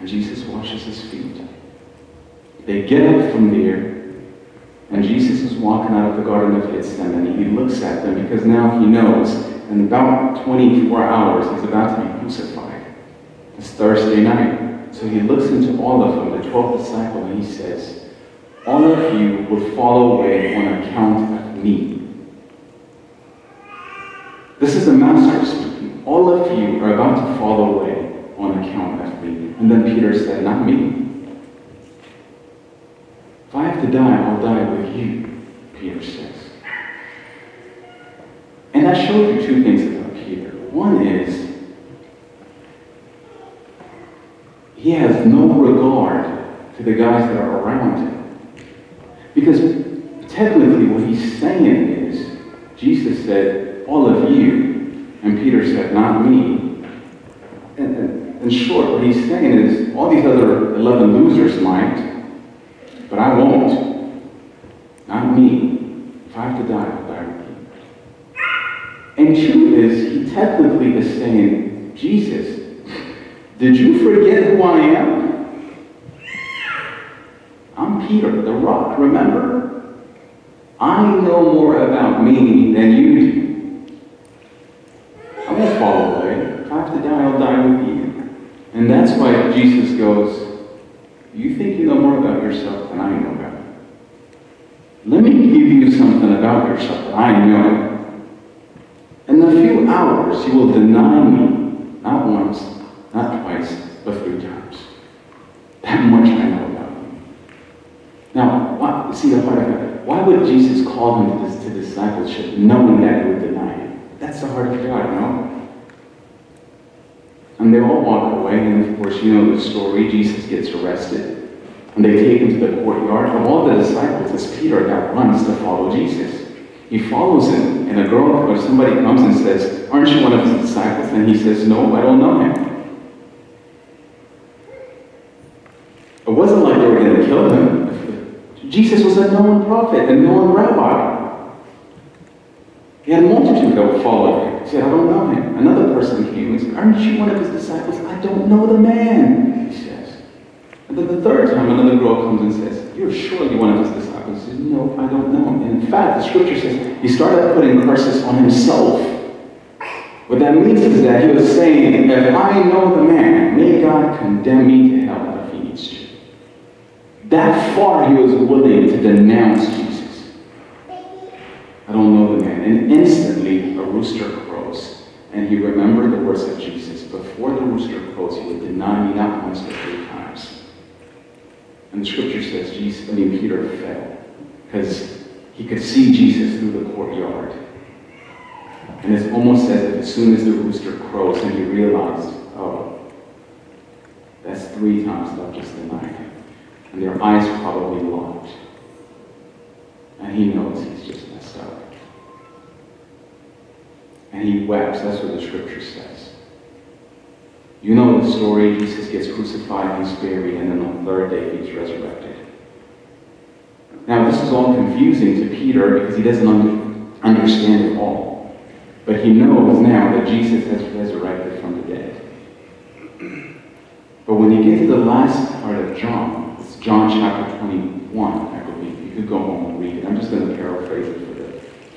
And Jesus washes his feet. They get up from there, and Jesus is walking out of the Garden of Gethsemane. And he looks at them because now he knows in about 24 hours he's about to be crucified. It's Thursday night. So he looks into all of them, the 12 disciples, and he says, all of you will fall away on account of me. This is the master speaking. All of you are about to fall away on account of me. And then Peter said, Not me. I have to die, I'll die with you, Peter says. And I showed you two things about Peter. One is, he has no regard to the guys that are around him. Because technically what he's saying is, Jesus said, all of you, and Peter said, not me. And, and, in short, what he's saying is, all these other 11 losers might, but I won't. Not me. If I have to die, I'll die with you. And two is, he technically is saying, Jesus, did you forget who I am? I'm Peter, the rock, remember? I know more about me than you do. I won't fall away. If I have to die, I'll die with you. And that's why Jesus goes, You think you know more about yourself than I know about you. Let me give you something about yourself I know. In a few hours, you will deny me, not once, not twice, but three times. That much I know. About. Now, why, see the heart of God. Why would Jesus call him to, to discipleship knowing that he would deny him? That's the heart of God, no? And they all walk away, and of course, you know the story. Jesus gets arrested. And they take him to the courtyard. Of all the disciples, it's Peter that runs to follow Jesus. He follows him, and a girl or somebody comes and says, Aren't you one of his disciples? And he says, No, I don't know him. It wasn't like they were going to kill him. Jesus was a known prophet, a known rabbi. He had a multitude that would follow him. Said, I don't know him. Another person came and said, Aren't you one of his disciples? I don't know the man, he says. And then the third time, another girl comes and says, You're surely one of his disciples. He says, No, I don't know. And in fact, the scripture says he started putting curses on himself. What that means is that he was saying, If I know the man, may God condemn me to hell if he needs to. That far he was willing to denounce Jesus. I don't know the man. And instantly a rooster. And he remembered the words of Jesus. Before the rooster crows, he would deny me not once but three times. And the scripture says Jesus, I mean Peter fell. Because he could see Jesus through the courtyard. And it's almost as if as soon as the rooster crows and he realized, oh, that's three times I've just denied him. And their eyes probably locked. And he knows he's just messed up. And he wept. That's what the scripture says. You know the story. Jesus gets crucified, he's buried, and then on the third day he's resurrected. Now, this is all confusing to Peter because he doesn't understand it all. But he knows now that Jesus has resurrected from the dead. But when you get to the last part of John, it's John chapter 21, I believe. You could go home and read it. I'm just going to paraphrase it for,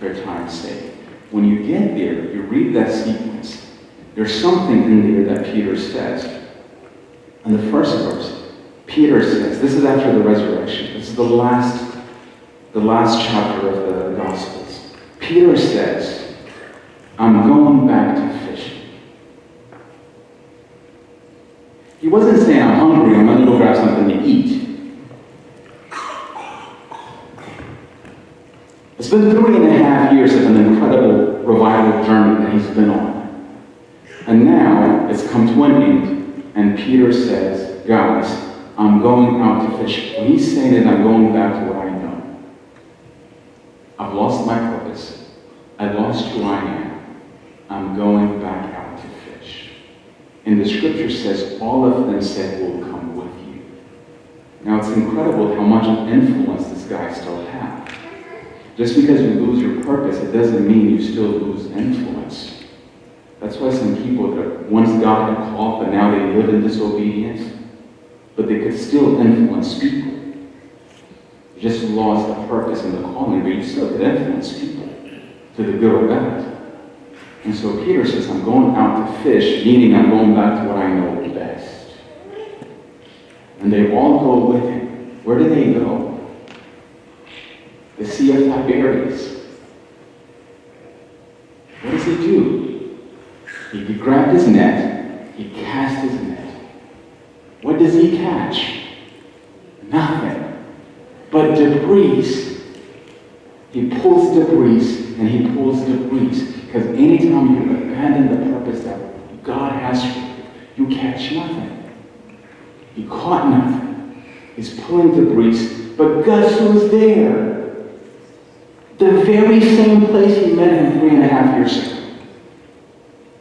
the, for time's sake. When you get there, you read that sequence. There's something in there that Peter says. In the first verse, Peter says, this is after the resurrection. This is the last, the last chapter of the Gospels. Peter says, I'm going back to fishing. He wasn't saying, I'm hungry, I'm going to go grab something to eat. It's been three and a half years of an incredible revival journey that he's been on. And now it's come to an end, and Peter says, Guys, I'm going out to fish. When he's saying it, I'm going back to what I know. I've lost my purpose. I lost who I am. I'm going back out to fish. And the scripture says, all of them said, We'll come with you. Now it's incredible how much influence this guy still has. Just because you lose your purpose, it doesn't mean you still lose influence. That's why some people that once God had called, but now they live in disobedience, but they could still influence people. You just lost the purpose and the calling, but you still could influence people to the good or bad. And so Peter says, I'm going out to fish, meaning I'm going back to what I know best. And they all go with him. Where do they go? The Sea of Tiberias. What does he do? He grabbed his net, he cast his net. What does he catch? Nothing but debris. He pulls debris and he pulls debris. Because anytime you abandon the purpose that God has for you, you catch nothing. You caught nothing. He's pulling debris. But guess who's there? The very same place he met him three and a half years ago.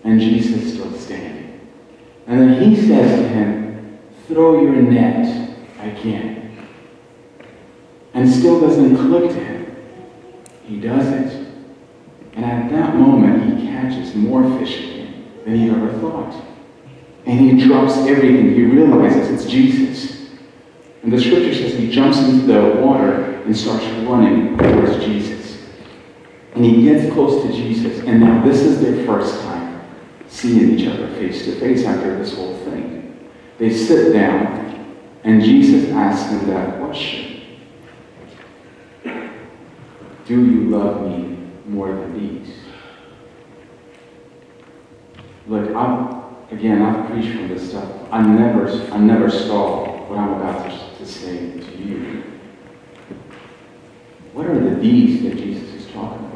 And Jesus still standing. And then he says to him, Throw your net again. And still doesn't click to him. He does it. And at that moment, he catches more fish than he ever thought. And he drops everything. He realizes it's Jesus. And the scripture says he jumps into the water and starts running towards Jesus. And he gets close to Jesus, and now this is their first time seeing each other face to face after this whole thing. They sit down, and Jesus asks them that question Do you love me more than these? Look, I'm, again, I've preached from this stuff. I never, I never saw what I'm about to, to say to you. What are the deeds that Jesus is talking about?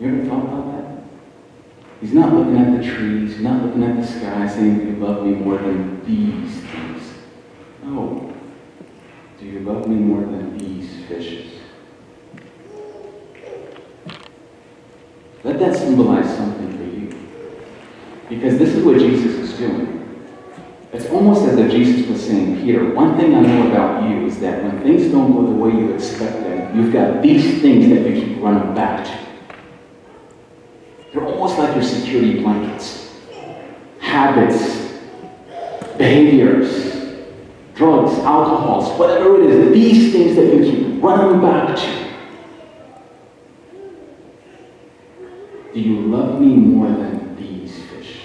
You ever thought about that? He's not looking at the trees, not looking at the sky saying, Do you love me more than these things? No. Do you love me more than these fishes? Let that symbolize something for you. Because this is what Jesus is doing. It's almost as if Jesus was saying, Peter, one thing I know about you is that when things don't go the way you expect them, you've got these things that you keep running back to. They're almost like your security blankets. Habits, behaviors, drugs, alcohols, whatever it is, these things that you keep running back to. Do you love me more than these fish?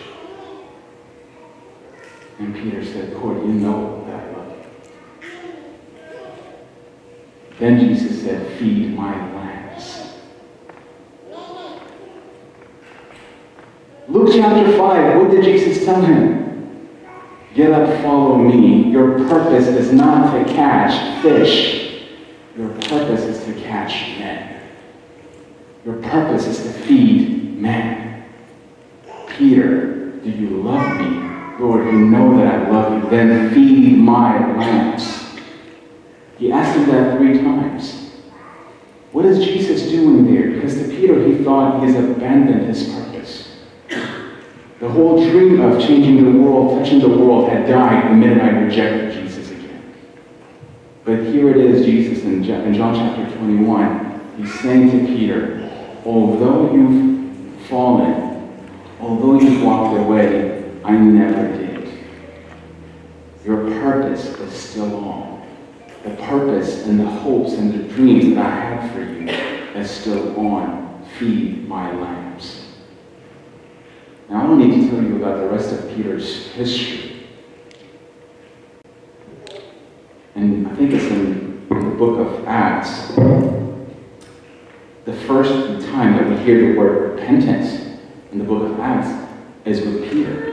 And Peter said, Lord, you know that I love you. Then Jesus said, Feed my lambs. Luke chapter 5, what did Jesus tell him? Get up, follow me. Your purpose is not to catch fish. Your purpose is to catch men. Your purpose is to feed men. Peter, do you love me? Lord, you know that I love you. Then feed my lambs. He asked him that three times. What is Jesus doing there? Because to Peter, he thought he has abandoned his purpose. The whole dream of changing the world, touching the world, had died the minute I rejected Jesus again. But here it is, Jesus in John chapter 21. He's saying to Peter, although you've fallen, although you've walked away, I never did. Your purpose is still on. The purpose and the hopes and the dreams that I had for you is still on. Feed my lambs. Now, I don't need to tell you about the rest of Peter's history. And I think it's in, the book of Acts. The first time that we hear the word repentance in the book of Acts is with Peter.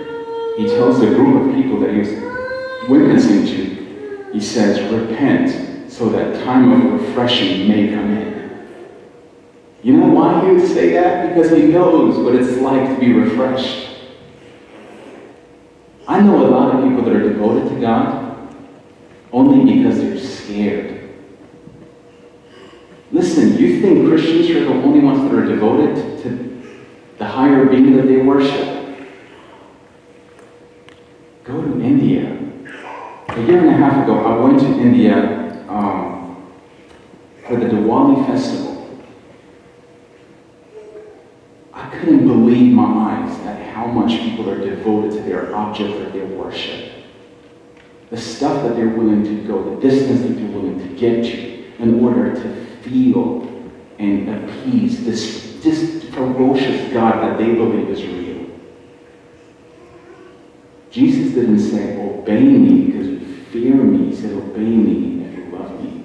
He tells the group of people that he was witnessing to, he says, Repent so that time of refreshing may come in. You know why he would say that? Because he knows what it's like to be refreshed. I know a lot of people that are devoted to God only because they're scared. Listen, you think Christians are the only ones that are devoted to the higher being that they worship? Go to India. A year and a half ago, I went to India um, for the Diwali festival. I couldn't believe my eyes at how much people are devoted to their object of their worship. The stuff that they're willing to go, the distance that they're willing to get to in order to feel and appease this, this ferocious God that they believe is real. Jesus didn't say, obey me because you fear me. He said, obey me if you love me.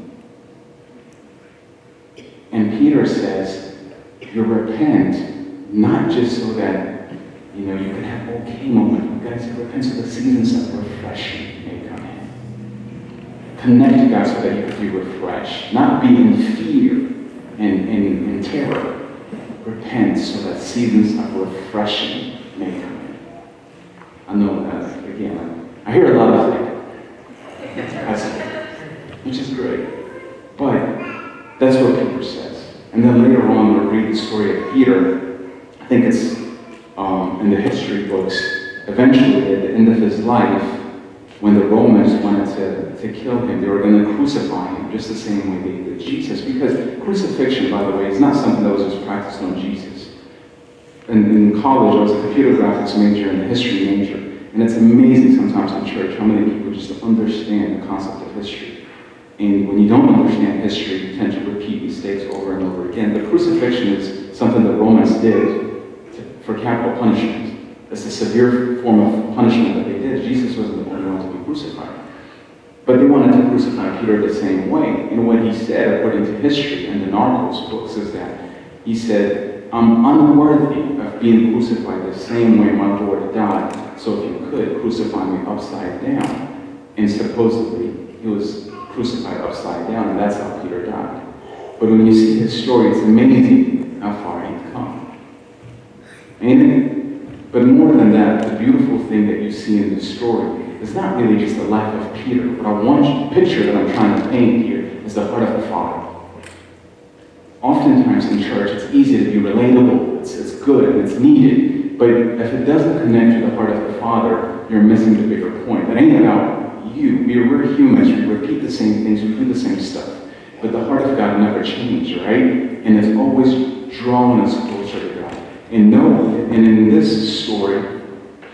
And Peter says, you repent not just so that, you know, you can have okay moment. You guys repent so the seasons of refreshing may come in. Connect to God so that you can be refreshed. Not be in fear and in terror. Repent so that seasons of refreshing may come in. I know, uh, again, I hear a lot of that, which is great. But that's what Peter says. And then later on, we'll read the story of Peter think it's um, in the history books, eventually at the end of his life, when the Romans wanted to, to kill him, they were going to crucify him just the same way they did Jesus. Because crucifixion, by the way, is not something that was just practiced on Jesus. In, in college, I was a computer graphics major and a history major. And it's amazing sometimes in church how many people just understand the concept of history. And when you don't understand history, you tend to repeat mistakes over and over again. But crucifixion is something that Romans did for capital punishment. It's a severe form of punishment that they did. Jesus wasn't the only one to be crucified. But they wanted to crucify Peter the same way. And what he said, according to history and the Narcos books, is that he said, I'm unworthy of being crucified the same way my Lord died. So if you could, crucify me upside down. And supposedly, he was crucified upside down, and that's how Peter died. But when you see his story, it's amazing how far he'd come. Amen? But more than that, the beautiful thing that you see in this story is not really just the life of Peter. What I want you, the picture that I'm trying to paint here is the heart of the Father. Oftentimes in church, it's easy to be relatable, it's, it's good, and it's needed. But if it doesn't connect to the heart of the Father, you're missing the bigger point. That ain't about you. We're, we're humans. We repeat the same things. We do the same stuff. But the heart of God never changes, right? And it's always drawing us and know, and in this story,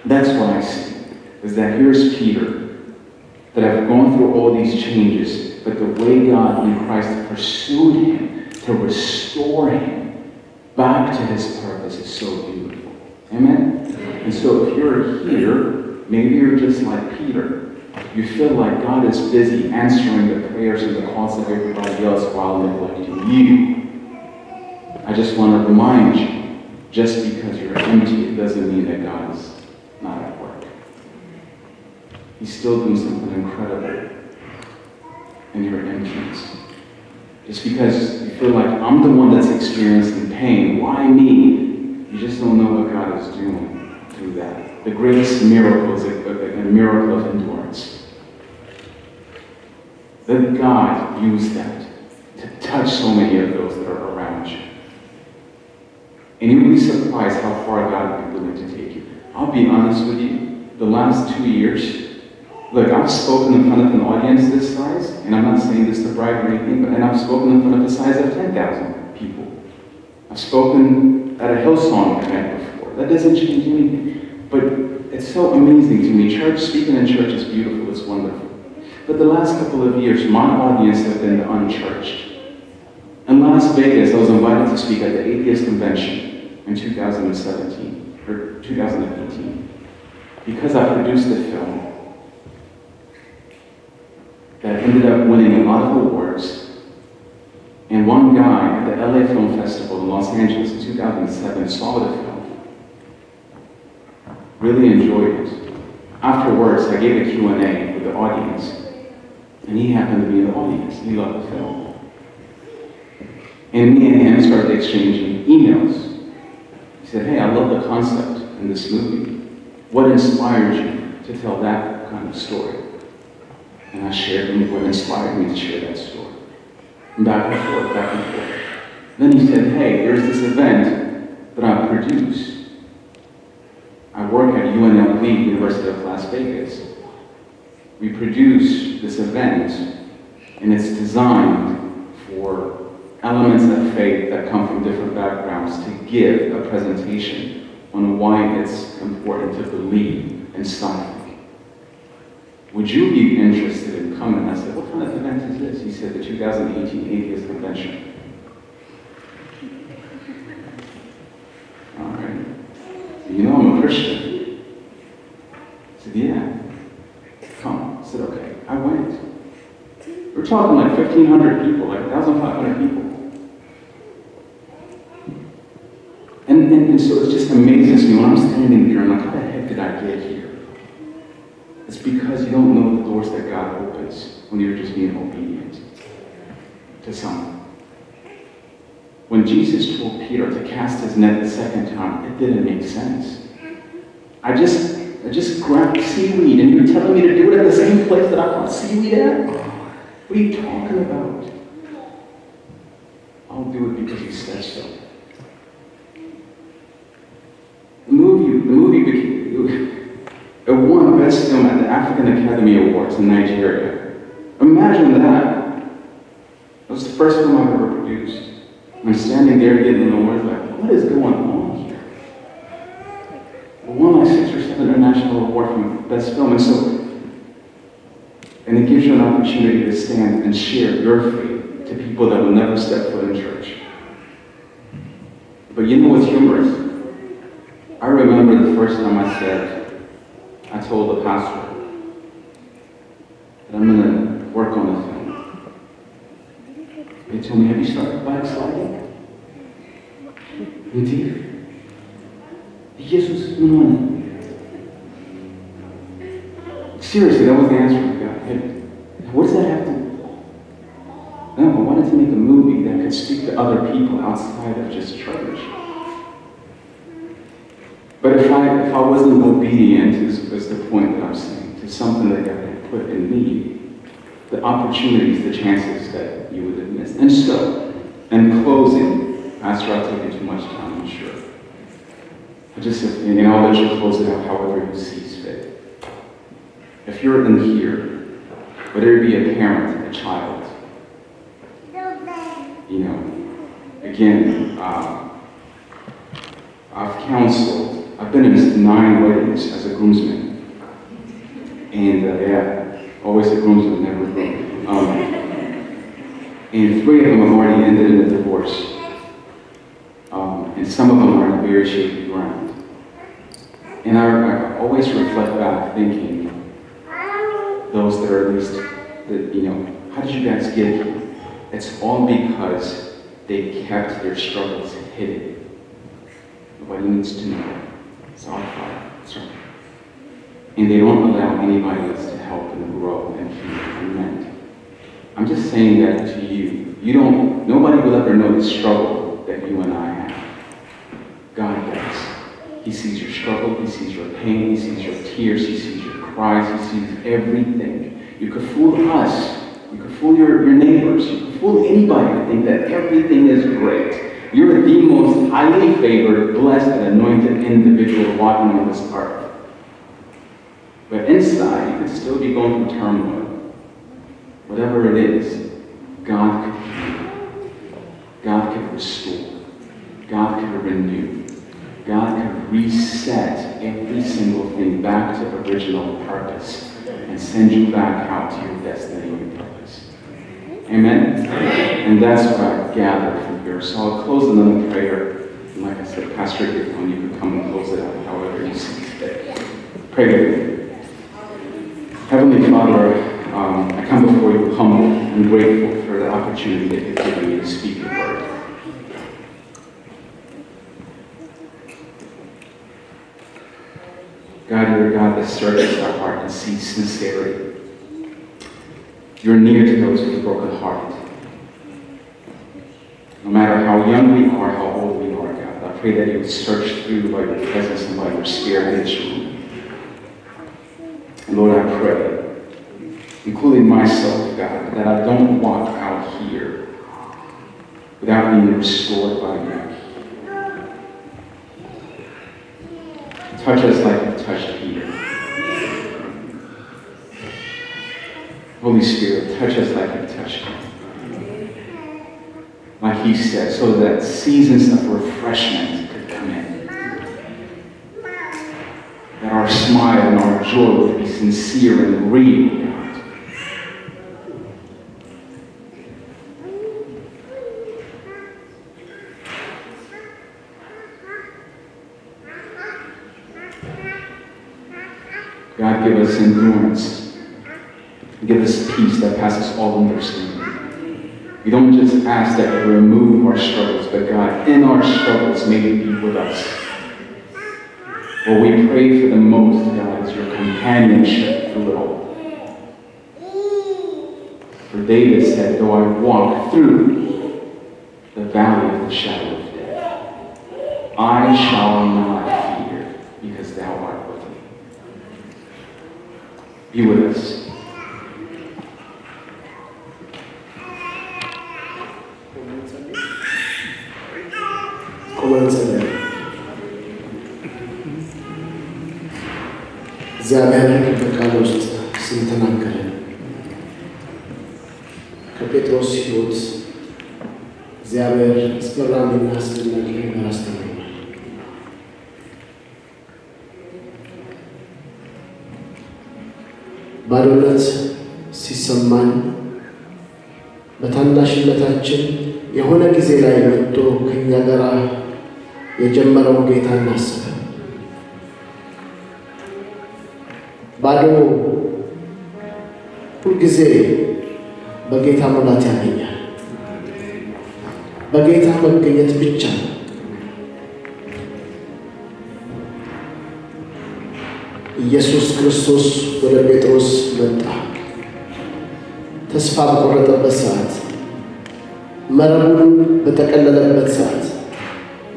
that's what I see, is that here's Peter, that I've gone through all these changes, but the way God in Christ pursued him to restore him back to his purpose is so beautiful. Amen? And so if you're here, maybe you're just like Peter. You feel like God is busy answering the prayers and the calls of everybody else while neglecting you. I just want to remind you, just because you're empty, it doesn't mean that God is not at work. He's still doing something incredible in your emptiness. Just because you feel like I'm the one that's experiencing pain, why me? You just don't know what God is doing through that. The greatest miracle is a, a, miracle of endurance. Let God use that to touch so many of those that are around you. And you'll be surprised how far God will be willing to take you. I'll be honest with you, the last two years, look, I've spoken in front of an audience this size, and I'm not saying this to brag or anything, but and I've spoken in front of the size of 10,000 people. I've spoken at a Hillsong event before. That doesn't change anything. But it's so amazing to me. Church, speaking in church is beautiful, it's wonderful. But the last couple of years, my audience have been the unchurched. In Las Vegas, I was invited to speak at the Atheist Convention in 2017, or 2018, because I produced a film that ended up winning a lot of awards. And one guy at the LA Film Festival in Los Angeles in 2007 saw the film, really enjoyed it. Afterwards, I gave a Q&A with the audience, and he happened to be in the audience. He loved the film. And me and him started exchanging emails. He said, Hey, I love the concept in this movie. What inspired you to tell that kind of story? And I shared him what inspired me to share that story. And back and forth, back and forth. Then he said, Hey, there's this event that I produce. I work at UNLV, University of Las Vegas. We produce this event, and it's designed for elements of faith that come from different backgrounds to give a presentation on why it's important to believe in something. Would you be interested in coming? I said, what kind of event is this? He said, the 2018 Atheist Convention. All right. You know I'm a Christian. I said, yeah. Come. I said, okay. I went. We're talking like 1,500 people, like 1,500 people. And, so it just amazes me when I'm standing here, I'm like, how the heck did I get here? It's because you don't know the doors that God opens when you're just being obedient to someone. When Jesus told Peter to cast his net the second time, it didn't make sense. I just, I just grabbed seaweed, and you're telling me to do it at the same place that I caught seaweed at? What are you talking about? I'll do it because you said so. The movie, the movie became, it won Best Film at the African Academy Awards in Nigeria. Imagine that. It was the first film I've ever produced. I'm standing there getting an award, like, what is going on here? It won like six or seven international awards from Best Film, and so, and it gives you an opportunity to stand and share your faith to people that will never step foot in church. But you know what's humorous? I remember the first time I said, I told the pastor that I'm going to work on the film. They told me, have you started backsliding? Mentira. Jesus, no. Seriously, that was the answer I got. What does that have to do? No, I wanted to make a movie that could speak to other people outside of just church. But if I, if I wasn't obedient, is, is the point that I'm saying, to something that God had put in me, the opportunities, the chances that you would have missed. And so, in closing, Pastor, I've taken too much time, I'm sure. I just, and I'll let you close it out however you see fit. If you're in here, whether it be a parent, a child, you know, again, uh, I've counseled, I've been in nine weddings as a groomsman. And uh, yeah, always a groomsman, never a groom. Um, and three of them have already ended in a divorce. Um, and some of them are in very shaky ground. And I, I always reflect back thinking, those that are at least, that, you know, how did you guys get here? It's all because they kept their struggles hidden. Nobody needs to know. It's our And they don't allow anybody else to help them grow and heal and mend. I'm just saying that to you. You don't, nobody will ever know the struggle that you and I have. God does. He sees your struggle, He sees your pain, He sees your tears, He sees your cries, He sees everything. You could fool us. You could fool your, your neighbors. You could fool anybody to think that everything is great. You're the most highly favored, blessed, and anointed individual walking on this earth. But inside, you could still be going through turmoil. Whatever it is, God could heal. God could restore. God could renew. God could reset every single thing back to original purpose and send you back out to your destiny and purpose. Amen? And that's what I gathered from here. So I'll close another prayer. And like I said, Pastor Gifton, you can come and close it out however you see fit. Pray with me. Heavenly Father, um, I come before you humble and grateful for the opportunity that you've given me to speak your word. God, you're God that searches our heart and sees sincerity. You're near to those with a broken heart. No matter how young we are, how old we are, God, I pray that you would search through by your presence and by your spirit this room. And Lord, I pray, including myself, God, that I don't walk out here without being restored by you. Touch us like you touched Peter. Holy Spirit, touch us like you touched him. Like he said, so that seasons of refreshment could come in. That our smile and our joy would be sincere and real, God. God, give us endurance. Give us peace that passes all understanding. We don't just ask that you remove our struggles, but God, in our struggles, may you be with us. What we pray for the most, God, is your companionship through it all. For David said, though I walk through the valley of the shadow of death, I shall not fear, because thou art with me. Be with us. እንጸልያለን። እግዚአብሔር በቃል ውስጥ ስንተናገረን ከጴጥሮስ ሕይወት እግዚአብሔር አስገራሚና አስደናቂ ነገር አስተምሮናል። ባዶነት ሲሰማን በታናሽነታችን የሆነ ጊዜ ላይ መጥቶ ከኛ ጋር የጀመረው ጌታ እናስብ። ባዶ ሁልጊዜ በጌታ ሙላት ያገኛል። በጌታ መገኘት ብቻ ነው። ኢየሱስ ክርስቶስ ወደ ጴጥሮስ መጣ። ተስፋ በቆረጠበት ሰዓት፣ መረቡን በጠቀለለበት ሰዓት፣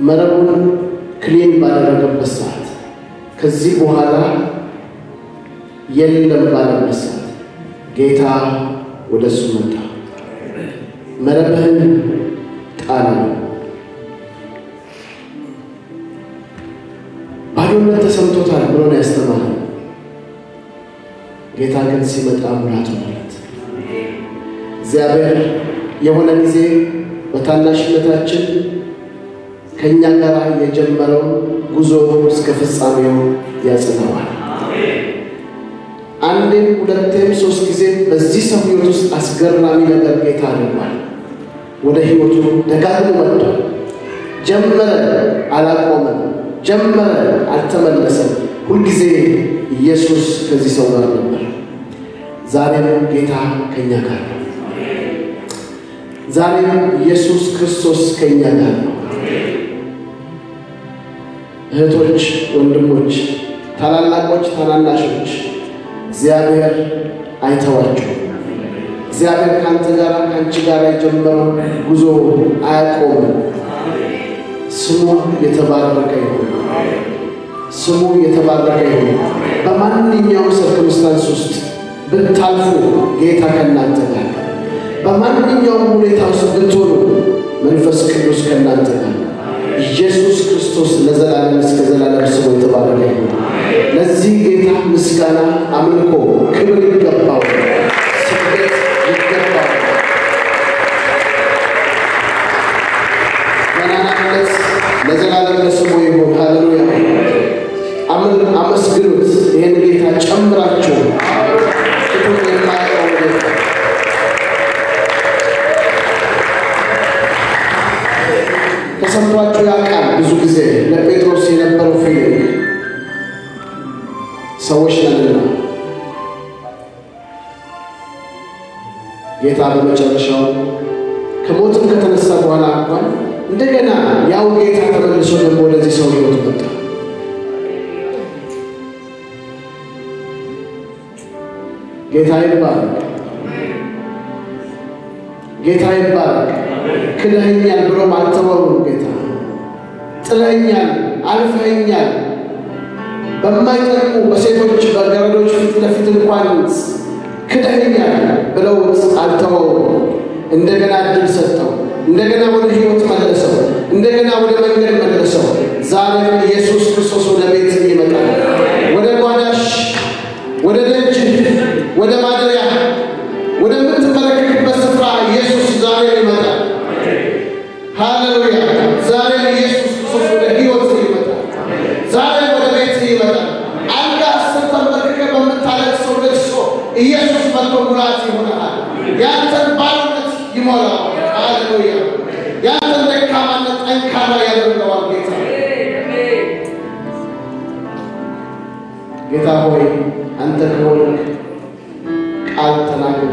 መረቡን ክሊን ባደረገበት ሰዓት፣ ከዚህ በኋላ የለም ባለበት ሰዓት ጌታ ወደ እሱ መጣ። መረብህን ነው። ባዶነት ተሰምቶታል ብሎ ነው ያስተማረው። ጌታ ግን ሲመጣ ሙላት ሆነለት። እግዚአብሔር የሆነ ጊዜ በታናሽነታችን ከእኛ ጋር የጀመረውን ጉዞ እስከ ፍጻሜው ያጽነዋል። አንዴም ሁለቴም ሶስት ጊዜም በዚህ ሰው ሕይወት ውስጥ አስገራሚ ነገር ጌታ አድርጓል። ወደ ሕይወቱ ደጋግሞ መጥቷል። ጀመረ፣ አላቆመም። ጀመረ፣ አልተመለሰም። ሁልጊዜ ኢየሱስ ከዚህ ሰው ጋር ነበር። ዛሬም ጌታ ከእኛ ጋር ነው። ዛሬም ኢየሱስ ክርስቶስ ከእኛ ጋር ነው። እህቶች፣ ወንድሞች፣ ታላላቆች፣ ታናናሾች እግዚአብሔር አይተዋችሁ። እግዚአብሔር ከአንተ ጋር ከአንቺ ጋር የጀመረው ጉዞ አያቆምም። ስሙ የተባረከ ይሁን። ስሙ የተባረከ ይሁን። በማንኛውም ሰርከምስታንስ ውስጥ ብታልፉ ጌታ ከእናንተ ጋር፣ በማንኛውም ሁኔታ ውስጥ ብትሆኑ መንፈስ ቅዱስ ከእናንተ ጋር። ኢየሱስ ክርስቶስ ለዘላለም እስከ ዘላለም ስሙ የተባረከ ይሁን። ለዚህ ጌታ ምስጋና፣ አምልኮ፣ ክብር ይገባው፣ ስግደት ይገባው። ገናናነት ለዘላለም ለስሙ ይሁን። ሃሌሉያ! አመስግኑት። ይህን ጌታ ጨምራችሁ ፍቱን በመጨረሻው ከሞትም ከተነሳ በኋላ እንኳን እንደገና ያው ጌታ ተመልሶ ደግሞ ወደዚህ ሰው ሕይወት መጣ። ጌታ ይባረክ፣ ጌታ ይባረክ። ክደኸኛል ብሎ አልተወውም። ጌታ ጥለኸኛል፣ አልፈኸኛል በማይጠቅሙ በሴቶች በገረዶች ፊት ለፊት እንኳን ክደኸኛል ብለውት አልተወውም። እንደገና እድል ሰጠው። እንደገና ወደ ሕይወት መለሰው። እንደገና ወደ መንገድ መለሰው። ዛሬም ኢየሱስ ክርስቶስ ወደ ቤት ይመጣል። ወደ ጓዳሽ፣ ወደ ደጅ፣ ወደ ማደሪያ፣ ወደምትመለከትበት ስፍራ ኢየሱስ ዛሬ ይመጣል። ሃሌሉያ! ዛሬ ኢየሱስ ክርስቶስ ወደ ሕይወት ይመጣል። ዛሬ ወደ ቤት ይመጣል። አልጋ ስር ተንበርክከህ በምታለቅሰው ልቅሶ ኢየሱስ መጥቶ ሙላት ይሆናል። ጠንካራ ያደርገዋል። ጌታ ጌታ ሆይ አንተ ከሆንክ ቃል ተናገር።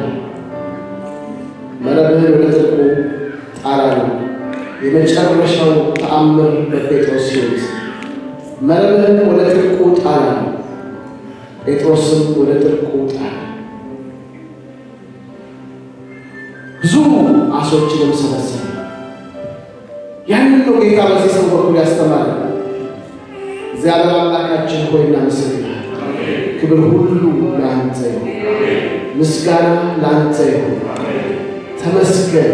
መረብህን ወደ ጥልቁ ጣላ ነው። የመጨረሻው ተአምር በጴጥሮስ ሕይወት መረብህን ወደ ጥልቁ ጣላ ነው። ጴጥሮስም ወደ ጥልቁ ጣላ። ብዙ አሶችንም ሰበሰበ። ያንን ነው ጌታ በዚህ ሰው በኩል ያስተማረ። እግዚአብሔር አምላካችን ሆይ እናመሰግናለን። ክብር ሁሉ ለአንተ ይሁን፣ ምስጋና ለአንተ ይሁን። ተመስገን።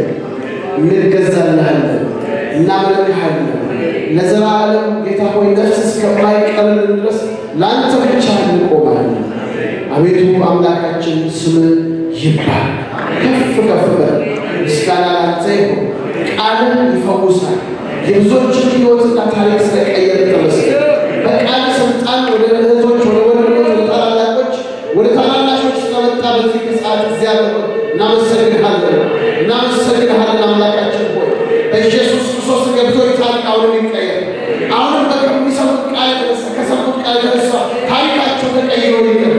እንገዛልሃለን፣ እናመልክሃለን። ለዘላለም ጌታ ሆይ ነፍስ እስከማይቀርልን ድረስ ለአንተ ብቻ እንቆማለን። አቤቱ አምላካችን ስም ይባል ከፍ ከፍ ምስጋና ለአንተ ይሁን። ቃልን ይፈውሳል። የብዙዎችን ሕይወትና ታሪክ ስለቀየረ ተመስገን። በቃል ስልጣን ወደ እህቶች፣ ወደ ወንድሞች፣ ወደ ታላላቆች፣ ወደ ታናናሾች ስለመጣ በዚህ ሰዓት እግዚአብሔር እናመሰግንሃለን፣ እናመሰግንሃለን አምላካችን ሆይ በኢየሱስ ክርስቶስ ገብቶ ታሪክ አሁንም ይቀየር። አሁንም ከሚሰሙት ቃል የተነሳ ከሰሙት ቃል የተነሳ ታሪካቸው ተቀይሮ ይቅር፣